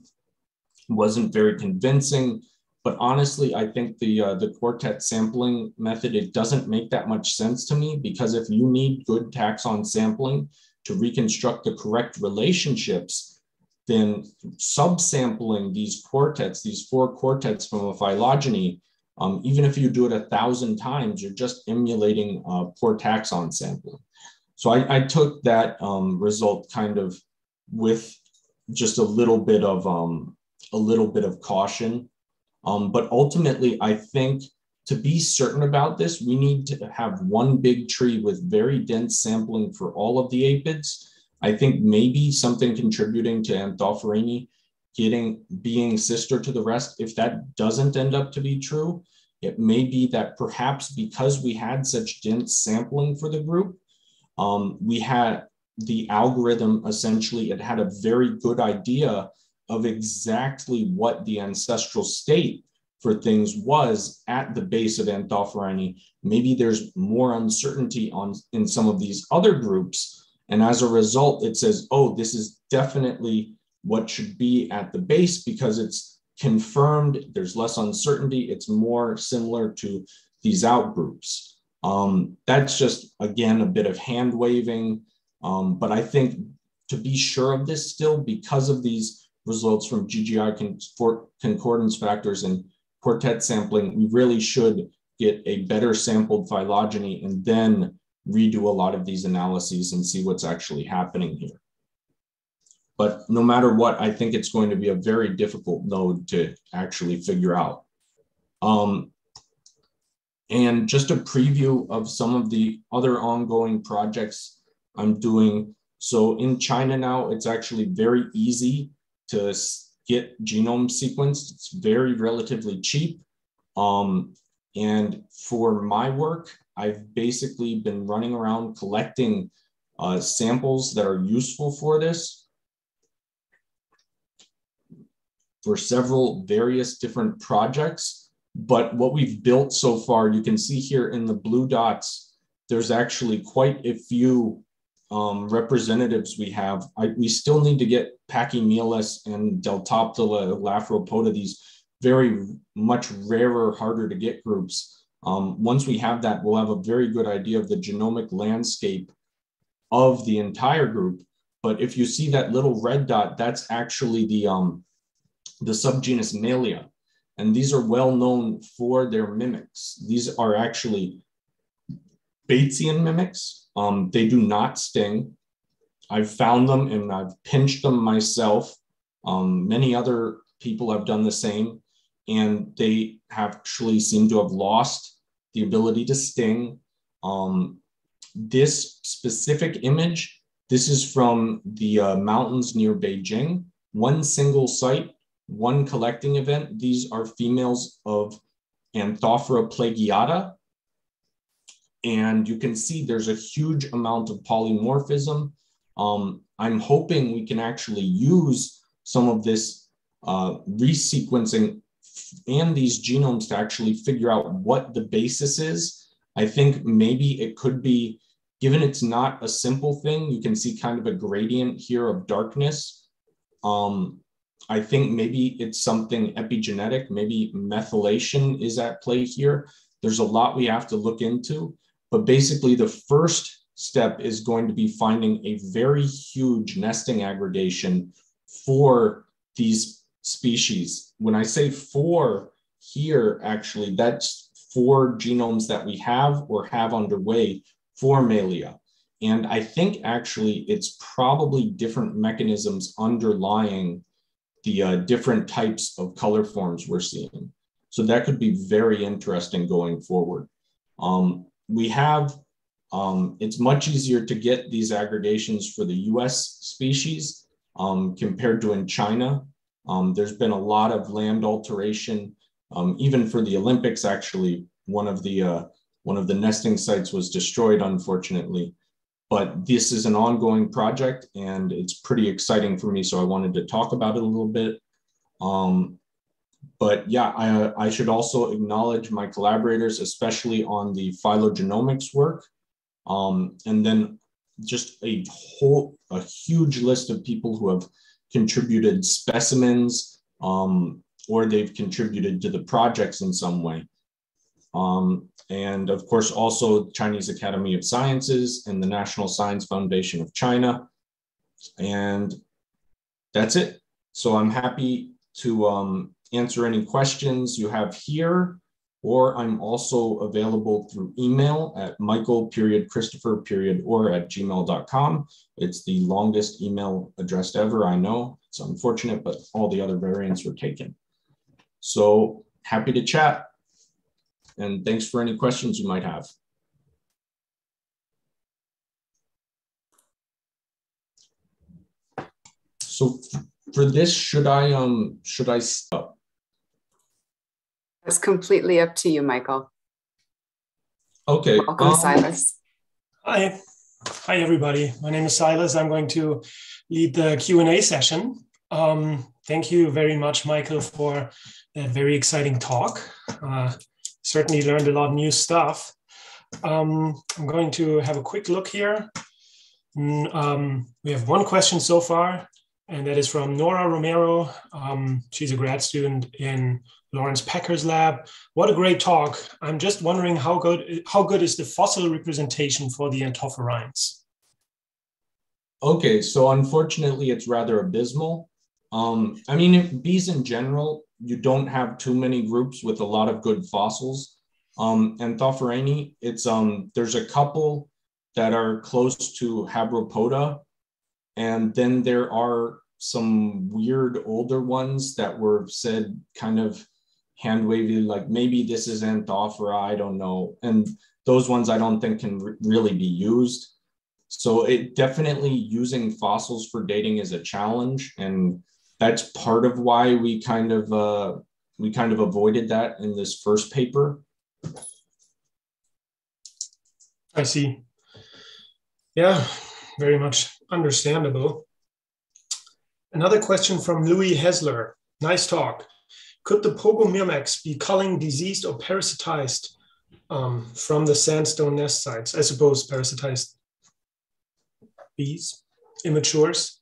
wasn't very convincing. But honestly, I think the uh, the quartet sampling method it doesn't make that much sense to me because if you need good taxon sampling to reconstruct the correct relationships, then subsampling these quartets, these four quartets from a phylogeny, um, even if you do it a thousand times, you're just emulating uh, poor taxon sampling. So I, I took that um, result kind of with just a little bit of um, a little bit of caution. Um, but ultimately, I think to be certain about this, we need to have one big tree with very dense sampling for all of the apids I think maybe something contributing to Anthophorini getting being sister to the rest, if that doesn't end up to be true, it may be that perhaps because we had such dense sampling for the group, um, we had the algorithm essentially, it had a very good idea of exactly what the ancestral state for things was at the base of Anthophorini. Maybe there's more uncertainty on in some of these other groups and as a result, it says, oh, this is definitely what should be at the base because it's confirmed, there's less uncertainty, it's more similar to these outgroups. Um, that's just, again, a bit of hand waving. Um, but I think to be sure of this still, because of these results from GGI con concordance factors and quartet sampling, we really should get a better sampled phylogeny and then redo a lot of these analyses and see what's actually happening here. But no matter what, I think it's going to be a very difficult node to actually figure out. Um, and just a preview of some of the other ongoing projects I'm doing. So in China now, it's actually very easy to get genome sequenced. It's very relatively cheap. Um, and for my work, I've basically been running around collecting uh, samples that are useful for this for several various different projects. But what we've built so far, you can see here in the blue dots, there's actually quite a few um, representatives we have. I, we still need to get Pachymelus and Deltoptila, Elaphropoda, these very much rarer, harder to get groups. Um, once we have that, we'll have a very good idea of the genomic landscape of the entire group. But if you see that little red dot, that's actually the, um, the subgenus Melea. And these are well known for their mimics. These are actually Batesian mimics. Um, they do not sting. I've found them and I've pinched them myself. Um, many other people have done the same and they actually seem to have lost the ability to sting. Um, this specific image, this is from the uh, mountains near Beijing, one single site, one collecting event. These are females of Anthophora plagiata. And you can see there's a huge amount of polymorphism. Um, I'm hoping we can actually use some of this uh, resequencing and these genomes to actually figure out what the basis is. I think maybe it could be, given it's not a simple thing, you can see kind of a gradient here of darkness. Um, I think maybe it's something epigenetic, maybe methylation is at play here. There's a lot we have to look into, but basically the first step is going to be finding a very huge nesting aggregation for these species. When I say four here, actually, that's four genomes that we have or have underway for Melea. And I think actually it's probably different mechanisms underlying the uh, different types of color forms we're seeing. So that could be very interesting going forward. Um, we have, um, it's much easier to get these aggregations for the US species um, compared to in China. Um, there's been a lot of land alteration, um, even for the Olympics, actually, one of the, uh, one of the nesting sites was destroyed, unfortunately. But this is an ongoing project and it's pretty exciting for me. So I wanted to talk about it a little bit. Um, but yeah, I, I should also acknowledge my collaborators, especially on the phylogenomics work. Um, and then just a whole, a huge list of people who have contributed specimens um, or they've contributed to the projects in some way. Um, and of course, also the Chinese Academy of Sciences and the National Science Foundation of China. And that's it. So I'm happy to um, answer any questions you have here, or I'm also available through email at michael period Christopher period or at gmail.com. It's the longest email address ever, I know. It's unfortunate, but all the other variants were taken. So happy to chat and thanks for any questions you might have. So for this, should I um should I stop?
It's completely up to you, Michael.
Okay.
Welcome, um, Silas.
Hi. Hi, everybody. My name is Silas. I'm going to lead the Q&A session. Um, thank you very much, Michael, for that very exciting talk. Uh, certainly learned a lot of new stuff. Um, I'm going to have a quick look here. Um, we have one question so far, and that is from Nora Romero. Um, she's a grad student in Laurence Packer's lab. What a great talk. I'm just wondering how good, how good is the fossil representation for the Anthophorinds?
Okay, so unfortunately, it's rather abysmal. Um, I mean, bees in general you don't have too many groups with a lot of good fossils. Um, Anthophorini, it's um, there's a couple that are close to Habropoda, and then there are some weird older ones that were said kind of hand wavy, like maybe this isn't Anthophora, I don't know. And those ones I don't think can re- really be used. So it definitely using fossils for dating is a challenge. And that's part of why we kind of uh, we kind of avoided that in this first paper.
I see. Yeah, very much understandable. Another question from Louis Hesler. Nice talk. Could the Pogonomyrmex be culling diseased or parasitized um, from the sandstone nest sites? I suppose parasitized bees, immatures.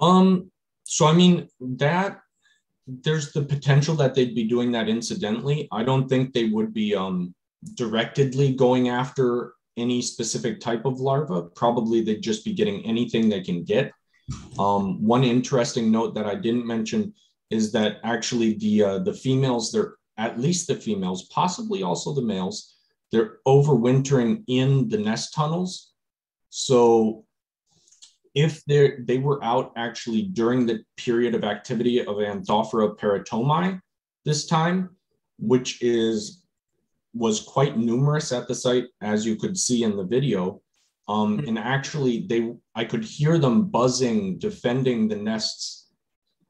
Um, so I mean that there's the potential that they'd be doing that incidentally. I don't think they would be um, going after any specific type of larva. Probably they'd just be getting anything they can get. Um, one interesting note that I didn't mention is that actually the uh, the females, they're at least the females, possibly also the males, they're overwintering in the nest tunnels. So if they they were out actually during the period of activity of Anthophora peritomae this time, which is was quite numerous at the site, as you could see in the video. Um, and actually, they I could hear them buzzing, defending the nests.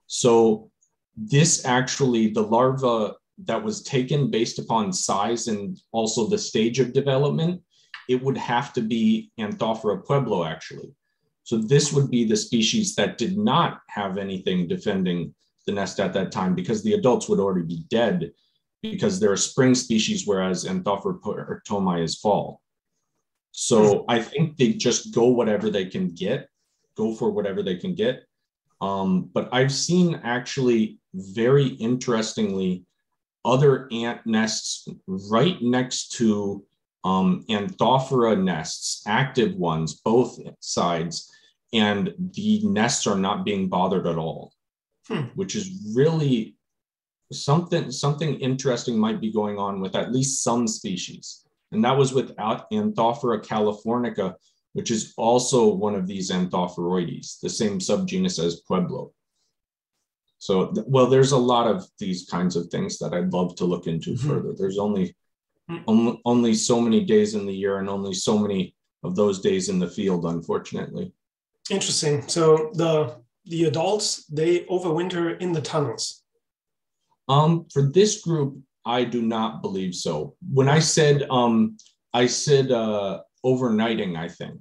So this actually, the larva that was taken based upon size and also the stage of development, it would have to be Anthophora pueblo actually. So this would be the species that did not have anything defending the nest at that time because the adults would already be dead because they're a spring species, whereas Anthophora peritomae is fall. So. I think they just go whatever they can get, go for whatever they can get. Um, but I've seen actually very interestingly other ant nests right next to um, Anthophora nests, active ones, both sides, and the nests are not being bothered at all, hmm. which is really something something interesting might be going on with at least some species. And that was with Anthophora californica, which is also one of these Anthophoroides, the same subgenus as Pueblo. So, well, there's a lot of these kinds of things that I'd love to look into mm-hmm. further. There's only, mm. only only so many days in the year and only so many of those days in the field, unfortunately.
Interesting. So the the adults they overwinter in the tunnels.
Um, for this group, I do not believe so. When I said um, I said uh, overnighting, I think.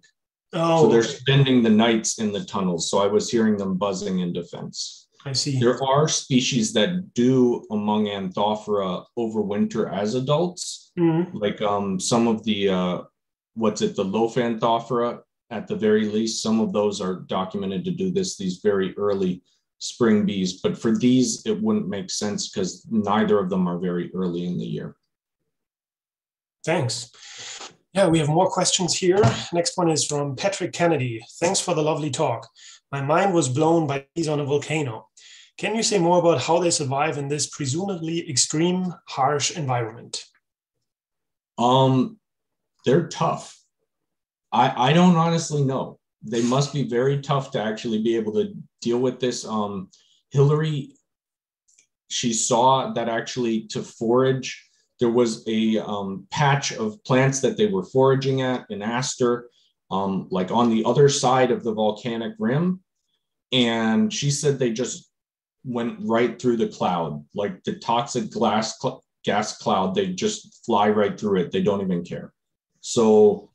Oh, so they're spending the nights in the tunnels. So I was hearing them buzzing in defense.
I see.
There are species that do among Anthophora overwinter as adults, mm-hmm. like um, some of the uh, what's it, the Lophanthophorae at the very least. Some of those are documented to do this. These very early spring bees, but for these it wouldn't make sense because neither of them are very early in the year.
Thanks. Yeah, we have more questions here. Next one is from Patrick Kennedy. Thanks for the lovely talk. My mind was blown by bees on a volcano. Can you say more about how they survive in this presumably extreme, harsh environment?
Um, they're tough. I, I don't honestly know. They must be very tough to actually be able to deal with this. Um, Hillary, she saw that actually to forage, there was a um, patch of plants that they were foraging at in Astor, um, like on the other side of the volcanic rim. And she said they just went right through the cloud, like the toxic glass cl- gas cloud. They just fly right through it. They don't even care. So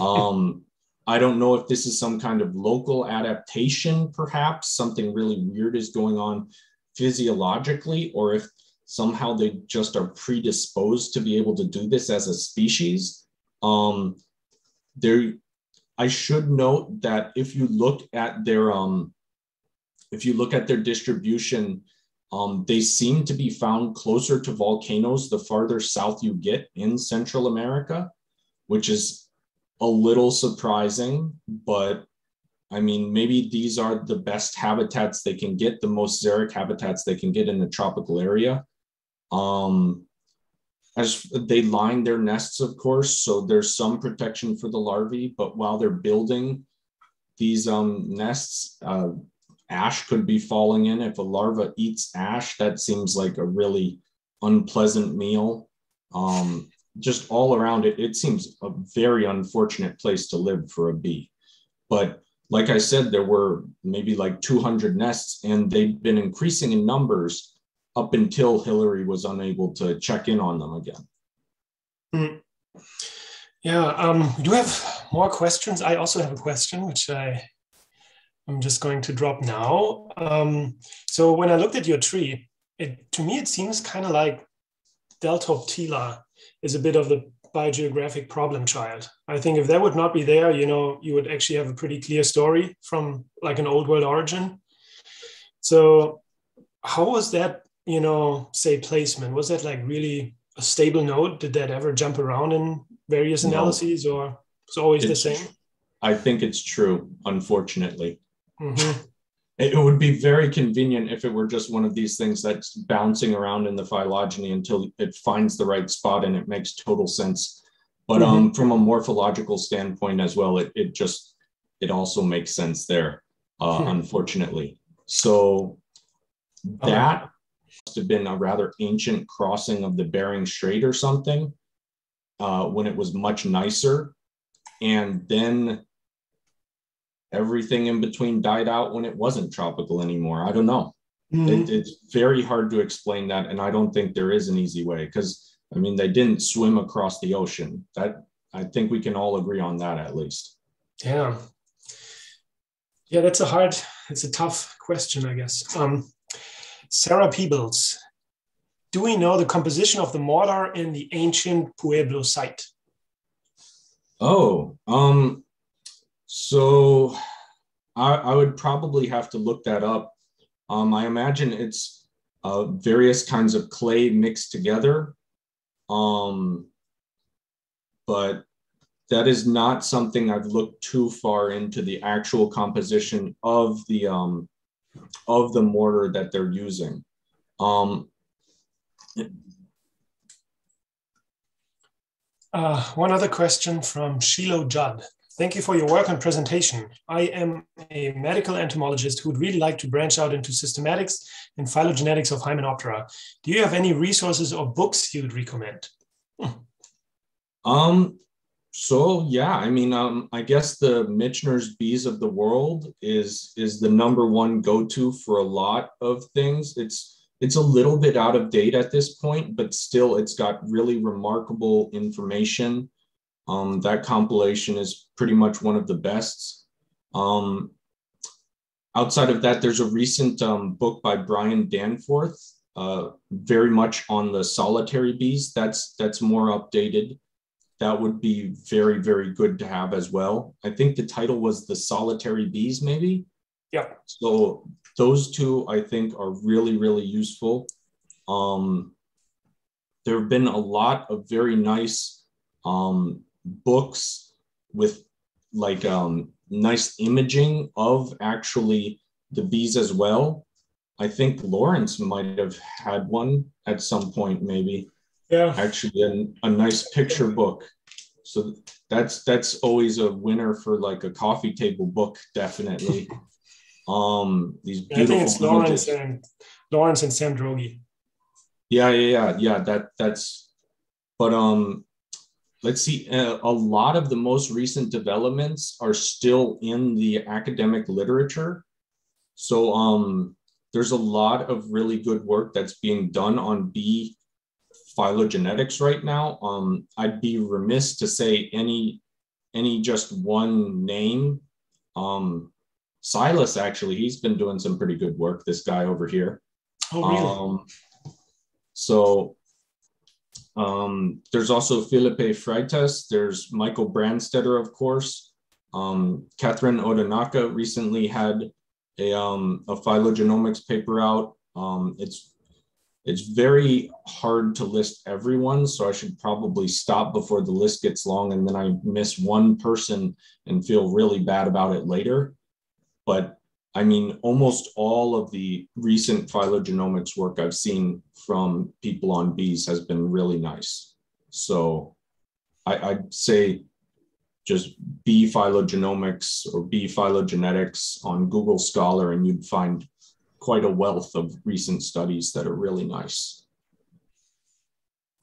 um, <laughs> I don't know if this is some kind of local adaptation, perhaps something really weird is going on physiologically, or if somehow they just are predisposed to be able to do this as a species. Um, there, I should note that if you look at their um, if you look at their distribution, um, they seem to be found closer to volcanoes the farther south you get in Central America, which is a little surprising, but I mean, maybe these are the best habitats they can get, the most xeric habitats they can get in a tropical area. Um, as they line their nests, of course, so there's some protection for the larvae, but while they're building these um, nests, uh, ash could be falling in. If a larva eats ash, that seems like a really unpleasant meal. Um, just all around it, it seems a very unfortunate place to live for a bee. But like I said, there were maybe like 200 nests, and they've been increasing in numbers up until Hillary was unable to check in on them again.
Mm. Yeah, um, we do have more questions. I also have a question, which I I'm just going to drop now. Um, so when I looked at your tree, it to me it seems kind of like Deltoptila is a bit of the biogeographic problem child. I think if that would not be there, you know, you would actually have a pretty clear story from like an old world origin. So how was that, you know, say placement? Was that like really a stable node? Did that ever jump around in various analyses or it's always it's, the same?
I think it's true, unfortunately. Mm-hmm. It would be very convenient if it were just one of these things that's bouncing around in the phylogeny until it finds the right spot and it makes total sense. But mm-hmm. um, from a morphological standpoint as well, it, it just it also makes sense there, uh, hmm. unfortunately. So that must have been a rather ancient crossing of the Bering Strait or something uh, when it was much nicer. And then everything in between died out when it wasn't tropical anymore. I don't know. Mm-hmm. It, it's very hard to explain that, and I don't think there is an easy way because I mean they didn't swim across the ocean. That I think we can all agree on that at least.
Yeah, yeah, that's a hard, it's a tough question, I guess. Um, Sarah Peebles, do we know the composition of the mortar in the ancient Pueblo site?
Oh, um, so I, I would probably have to look that up. Um, I imagine it's uh, various kinds of clay mixed together. Um, but that is not something I've looked too far into the actual composition of the um, of the mortar that they're using. Um,
uh, one other question from Shiloh Judd. Thank you for your work and presentation. I am a medical entomologist who would really like to branch out into systematics and phylogenetics of Hymenoptera. Do you have any resources or books you would recommend?
Hmm. Um, so yeah, I mean, um, I guess the Michener's bees of the world is is the number one go-to for a lot of things. It's it's a little bit out of date at this point, but still, it's got really remarkable information. Um, that compilation is pretty much one of the best. Um, outside of that, there's a recent um, book by Bryan Danforth, uh, very much on the solitary bees. That's that's more updated that would be very, very good to have as well. I think the title was The Solitary Bees, maybe.
Yeah.
So those two, I think, are really, really useful. Um, there have been a lot of very nice um, books with like um, nice imaging of actually the bees as well. I think Laurence might have had one at some point, maybe.
Yeah.
Actually, a, a nice picture book. So that's that's always a winner for like a coffee table book, definitely. <laughs> um, these
beautiful. I think it's Laurence and Laurence and Sam Droege.
Yeah, yeah, yeah, yeah. That that's. But um, let's see. Uh, a lot of the most recent developments are still in the academic literature. So um, there's a lot of really good work that's being done on bee phylogenetics right now. Um, I'd be remiss to say any any just one name. Um, Silas actually, he's been doing some pretty good work. This guy over here.
Oh, really? Um,
so um, there's also Felipe Freitas. There's Michael Branstetter, of course. Um, Katherine Odanaka recently had a, um, a phylogenomics paper out. Um, it's it's very hard to list everyone, so I should probably stop before the list gets long and then I miss one person and feel really bad about it later. But I mean, almost all of the recent phylogenomics work I've seen from people on bees has been really nice. So I, would say just bee phylogenomics or bee phylogenetics on Google Scholar, and you'd find quite a wealth of recent studies that are really nice.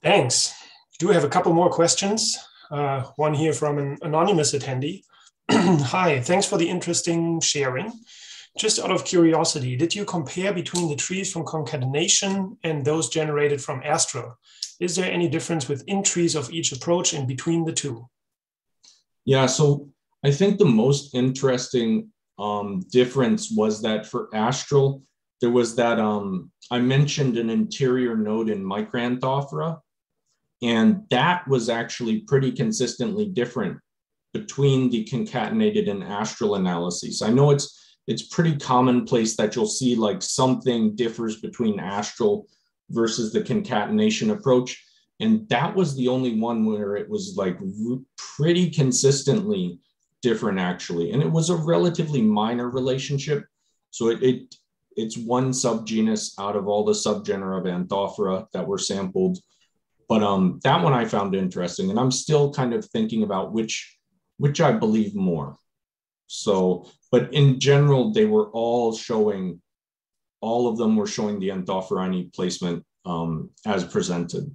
Thanks. Do we have a couple more questions. Uh, one here from an anonymous attendee. <clears throat> Hi, thanks for the interesting sharing. Just out of curiosity, did you compare between the trees from concatenation and those generated from Astral? Is there any difference within trees of each approach and between the two?
Yeah, so I think the most interesting um, difference was that for Astral, there was that um, I mentioned an interior node in Micranthophora, and that was actually pretty consistently different between the concatenated and astral analyses. I know it's it's pretty commonplace that you'll see like something differs between astral versus the concatenation approach. And that was the only one where it was like pretty consistently different actually. And it was a relatively minor relationship. So it, it it's one subgenus out of all the subgenera of Anthophora that were sampled. But um, that one I found interesting, and I'm still kind of thinking about which which I believe more. So, but in general, they were all showing, all of them were showing the Anthophorini placement um, as presented.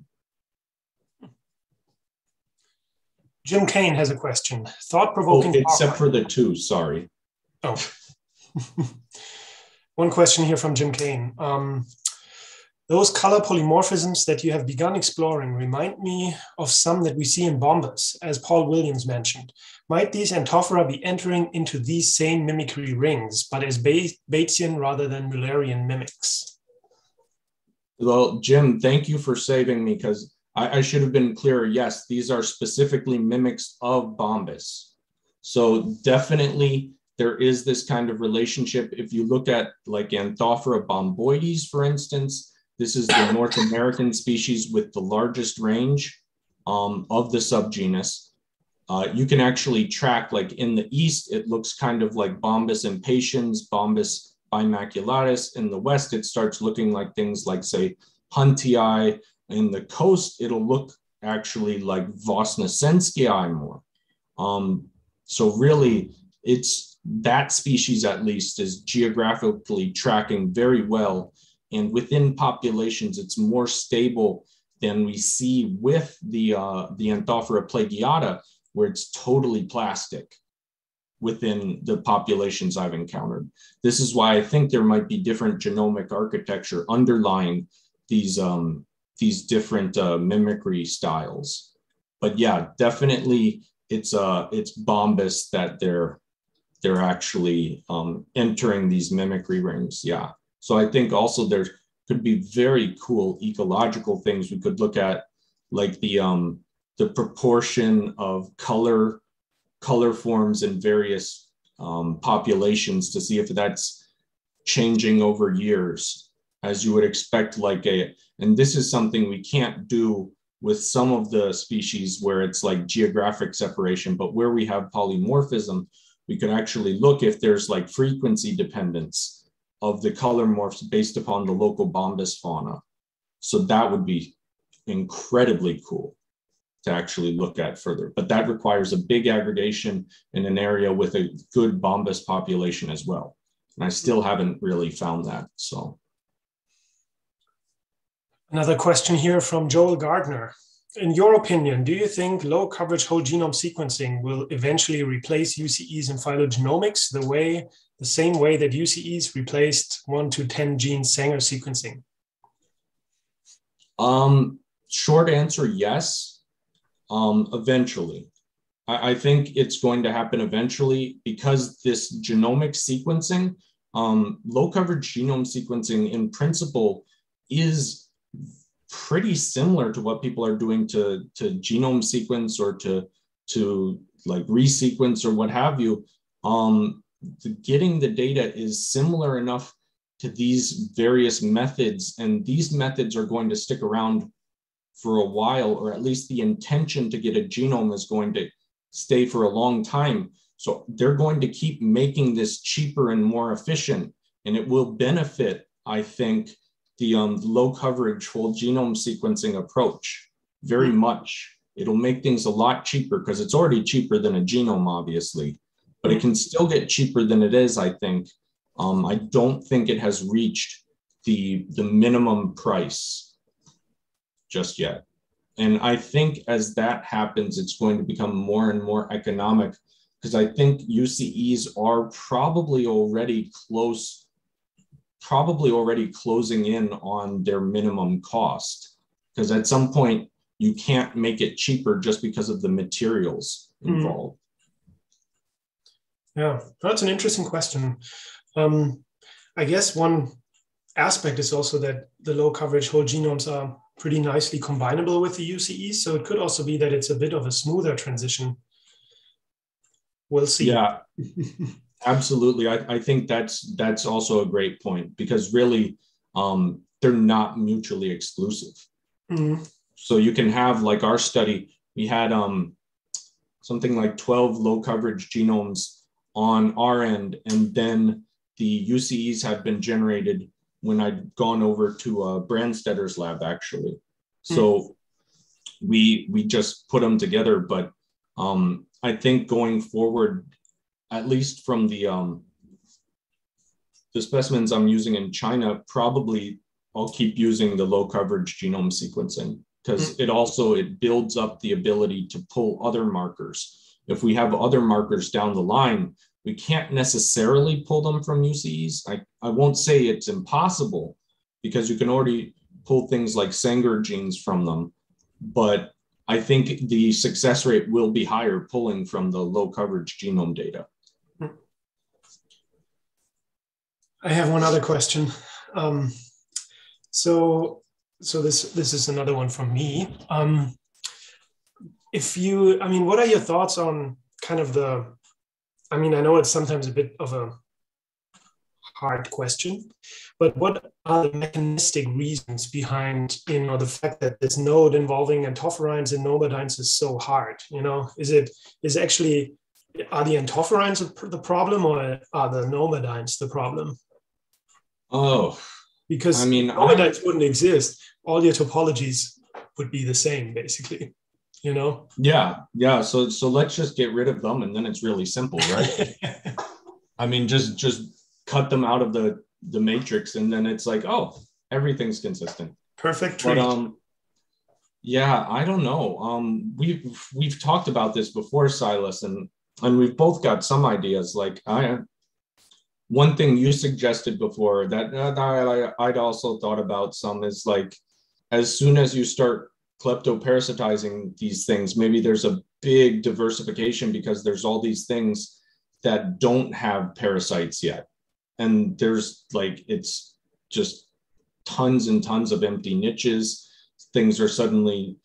Jim Cane has a question. Thought provoking.
Oh, except for the two, sorry.
Oh. <laughs> One question here from Jim Cane. Um, those color polymorphisms that you have begun exploring remind me of some that we see in bombus, as Paul Williams mentioned. Might these Anthophora be entering into these same mimicry rings, but as Batesian rather than Mullerian mimics?
Well, Jim, thank you for saving me because I, I, should have been clearer. Yes, these are specifically mimics of bombus. So definitely there is this kind of relationship. If you look at like Anthophora bomboides, for instance, This is the North American species with the largest range um, of the subgenus. Uh, you can actually track, like in the east, it looks kind of like Bombus impatiens, Bombus bimaculatus. In the west, it starts looking like things like, say, Huntii. In the coast, it'll look actually like Vosnesenskii more. Um, so really, it's that species at least is geographically tracking very well. And within populations, it's more stable than we see with the, uh, the Anthophora plagiata, where it's totally plastic within the populations I've encountered. This is why I think there might be different genomic architecture underlying these, um, these different uh, mimicry styles. But yeah, definitely it's uh it's Bombus that they're they're actually um, entering these mimicry rings. Yeah. So I think also there could be very cool ecological things we could look at, like the um, the proportion of color color forms in various um, populations to see if that's changing over years, as you would expect. Like a, and this is something we can't do with some of the species where it's like geographic separation, but where we have polymorphism, we could actually look if there's like frequency dependence of the color morphs based upon the local bombus fauna. So that would be incredibly cool to actually look at further. But that requires a big aggregation in an area with a good bombus population as well. And I still haven't really found that. So
Another question here from Joel Gardner. In your opinion, do you think low coverage whole genome sequencing will eventually replace UCEs in phylogenomics the way the same way that UCEs replaced 1 to 10 gene Sanger sequencing?
Um, short answer, yes. Um, eventually. I, I think it's going to happen eventually because this genomic sequencing, um, low coverage genome sequencing in principle is pretty similar to what people are doing to, to genome sequence or to, to like resequence or what have you. Um, the, getting the data is similar enough to these various methods, and these methods are going to stick around for a while, or at least the intention to get a genome is going to stay for a long time. So they're going to keep making this cheaper and more efficient, and it will benefit, I think, the um, low coverage whole genome sequencing approach very mm-hmm. much. It'll make things a lot cheaper because it's already cheaper than a genome, obviously, but it can still get cheaper than it is, I think. Um, I don't think it has reached the, the minimum price just yet. And I think as that happens, it's going to become more and more economic because I think UCEs are probably already close probably already closing in on their minimum cost because at some point you can't make it cheaper just because of the materials hmm. involved.
Yeah, that's an interesting question. Um, I guess one aspect is also that the low coverage whole genomes are pretty nicely combinable with the UCE. So it could also be that it's a bit of a smoother transition. We'll see.
Yeah. <laughs> Absolutely. I, I think that's that's also a great point because really um, they're not mutually exclusive. Mm-hmm. So you can have like our study, we had um, something like 12 low coverage genomes on our end, and then the UCEs have been generated when I'd gone over to uh, Branstetter's lab actually. So mm-hmm. we we just put them together, but um, I think going forward, at least from the um, the specimens I'm using in China, probably I'll keep using the low coverage genome sequencing because mm-hmm. it also it builds up the ability to pull other markers. If we have other markers down the line, we can't necessarily pull them from UCEs. I, I won't say it's impossible because you can already pull things like Sanger genes from them, but I think the success rate will be higher pulling from the low coverage genome data.
I have one other question. Um, so, so this this is another one from me. Um, if you, I mean, what are your thoughts on kind of the? I mean, I know it's sometimes a bit of a hard question. But what are the mechanistic reasons behind, you know, the fact that this node involving anthophorines and nomadines is so hard? You know, is it is actually are the anthophorines the problem or are the nomadines the problem?
Oh,
because I mean, I, wouldn't exist. All your topologies would be the same, basically you know?
Yeah yeah. So so let's just get rid of them and then it's really simple right? <laughs> I mean just just cut them out of the the matrix and then it's like oh everything's consistent.
Perfect but, um
yeah i don't know. Um we've we've talked about this before silas and and we've both got some ideas. Like i one thing you suggested before that, uh, that I, i'd also thought about some is like as soon as you start kleptoparasitizing these things, maybe there's a big diversification because there's all these things that don't have parasites yet. And there's like, it's just tons and tons of empty niches. Things are suddenly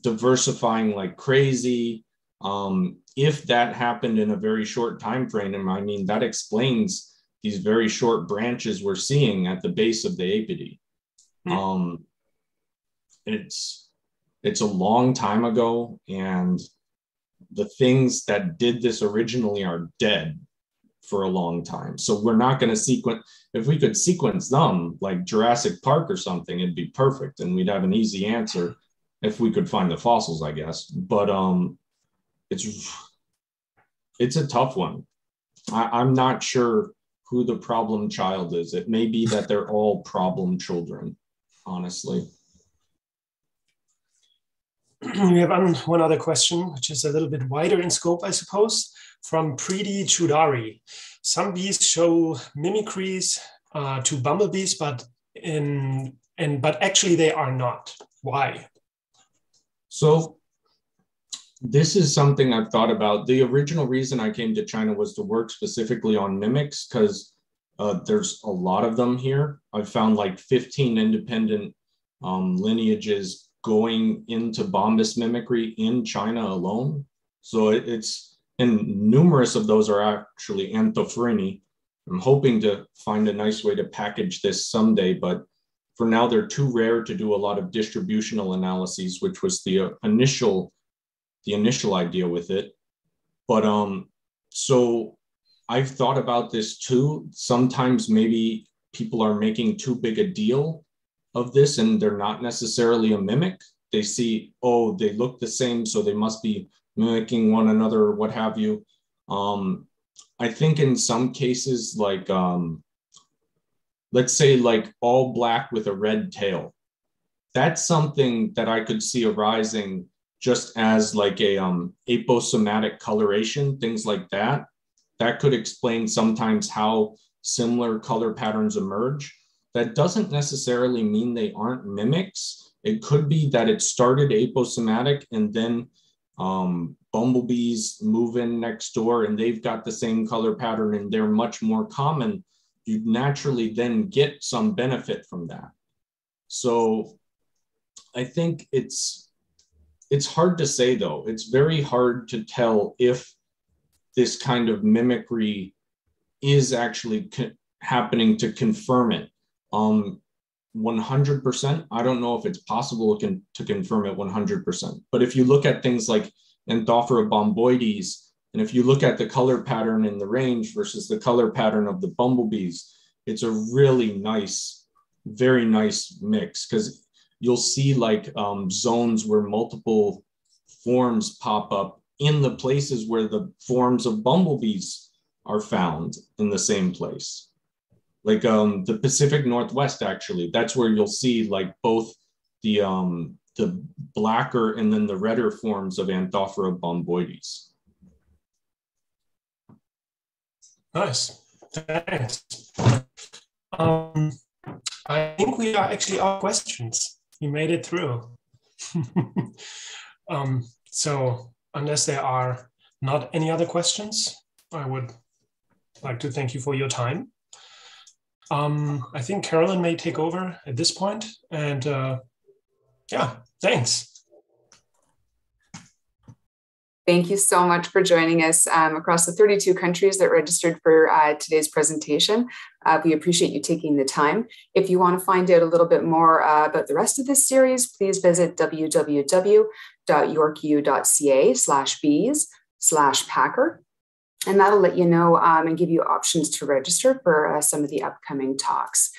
diversifying like crazy. Um, if that happened in a very short time frame, and I mean, that explains these very short branches we're seeing at the base of the apidae. Mm-hmm. Um, it's it's a long time ago and the things that did this originally are dead for a long time so we're not going to sequence if we could sequence them like jurassic park or something it'd be perfect and we'd have an easy answer if we could find the fossils i guess but um it's it's a tough one I, i'm not sure who the problem child is it may be that they're all problem children honestly <clears throat>
we have one other question, which is a little bit wider in scope, I suppose, from Preeti Chudari. Some bees show mimicries uh, to bumblebees, but in and but actually they are not. Why?
So this is something I've thought about. The original reason I came to China was to work specifically on mimics because uh, there's a lot of them here. I've found like 15 independent um, lineages going into bombus mimicry in China alone. So it, it's, and numerous of those are actually Anthophorini. I'm hoping to find a nice way to package this someday, but for now they're too rare to do a lot of distributional analyses, which was the uh, initial, the initial idea with it. But um, so I've thought about this too. Sometimes maybe people are making too big a deal of this and they're not necessarily a mimic. They see, oh, they look the same, so they must be mimicking one another, what have you. Um, I think in some cases, like um, let's say like all black with a red tail, that's something that I could see arising just as like a um, aposematic coloration, things like that. That could explain sometimes how similar color patterns emerge that doesn't necessarily mean they aren't mimics. It could be that it started aposematic and then um, bumblebees move in next door and they've got the same color pattern and they're much more common. You'd naturally then get some benefit from that. So I think it's it's hard to say though. It's very hard to tell if this kind of mimicry is actually happening to confirm it um, 100%, I don't know if it's possible to, to confirm it 100%. But if you look at things like Anthophora bomboides, and if you look at the color pattern in the range versus the color pattern of the bumblebees, it's a really nice, very nice mix because you'll see like um, zones where multiple forms pop up in the places where the forms of bumblebees are found in the same place like um, the Pacific Northwest, actually. That's where you'll see like both the um, the blacker and then the redder forms of Anthophora bomboides.
Nice, thanks. Um, I think we are actually out questions. You made it through. <laughs> um, so unless there are not any other questions, I would like to thank you for your time. Um, I think Carolyn may take over at this point, and uh, yeah, thanks.
Thank you so much for joining us um, across the 32 countries that registered for uh, today's presentation. Uh, we appreciate you taking the time. If you want to find out a little bit more uh, about the rest of this series, please visit www.yorku.ca slash bees slash packer. And that'll let you know um, and give you options to register for uh, some of the upcoming talks.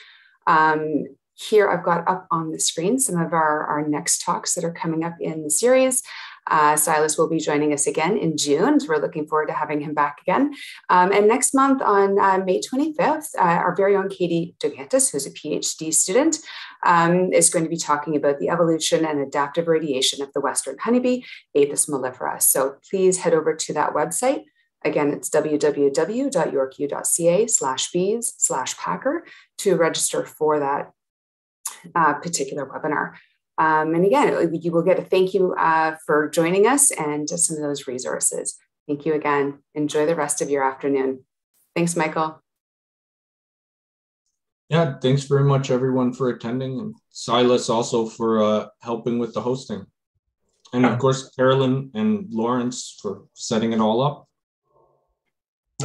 Um, here I've got up on the screen some of our, our next talks that are coming up in the series. Uh, Silas will be joining us again in June. So we're looking forward to having him back again. Um, and next month on uh, May 25th, uh, our very own Katie Dogantzis, who's a PhD student, um, is going to be talking about the evolution and adaptive radiation of the Western honeybee, Apis mellifera. So please head over to that website. Again, it's www.yorku.ca slash bees slash packer to register for that uh, particular webinar. Um, and again, you will get a thank you uh, for joining us and some of those resources. Thank you again. Enjoy the rest of your afternoon. Thanks, Michael.
Yeah, thanks very much, everyone, for attending, and Silas also for uh, helping with the hosting. And of course, Carolyn and Laurence for setting it all up.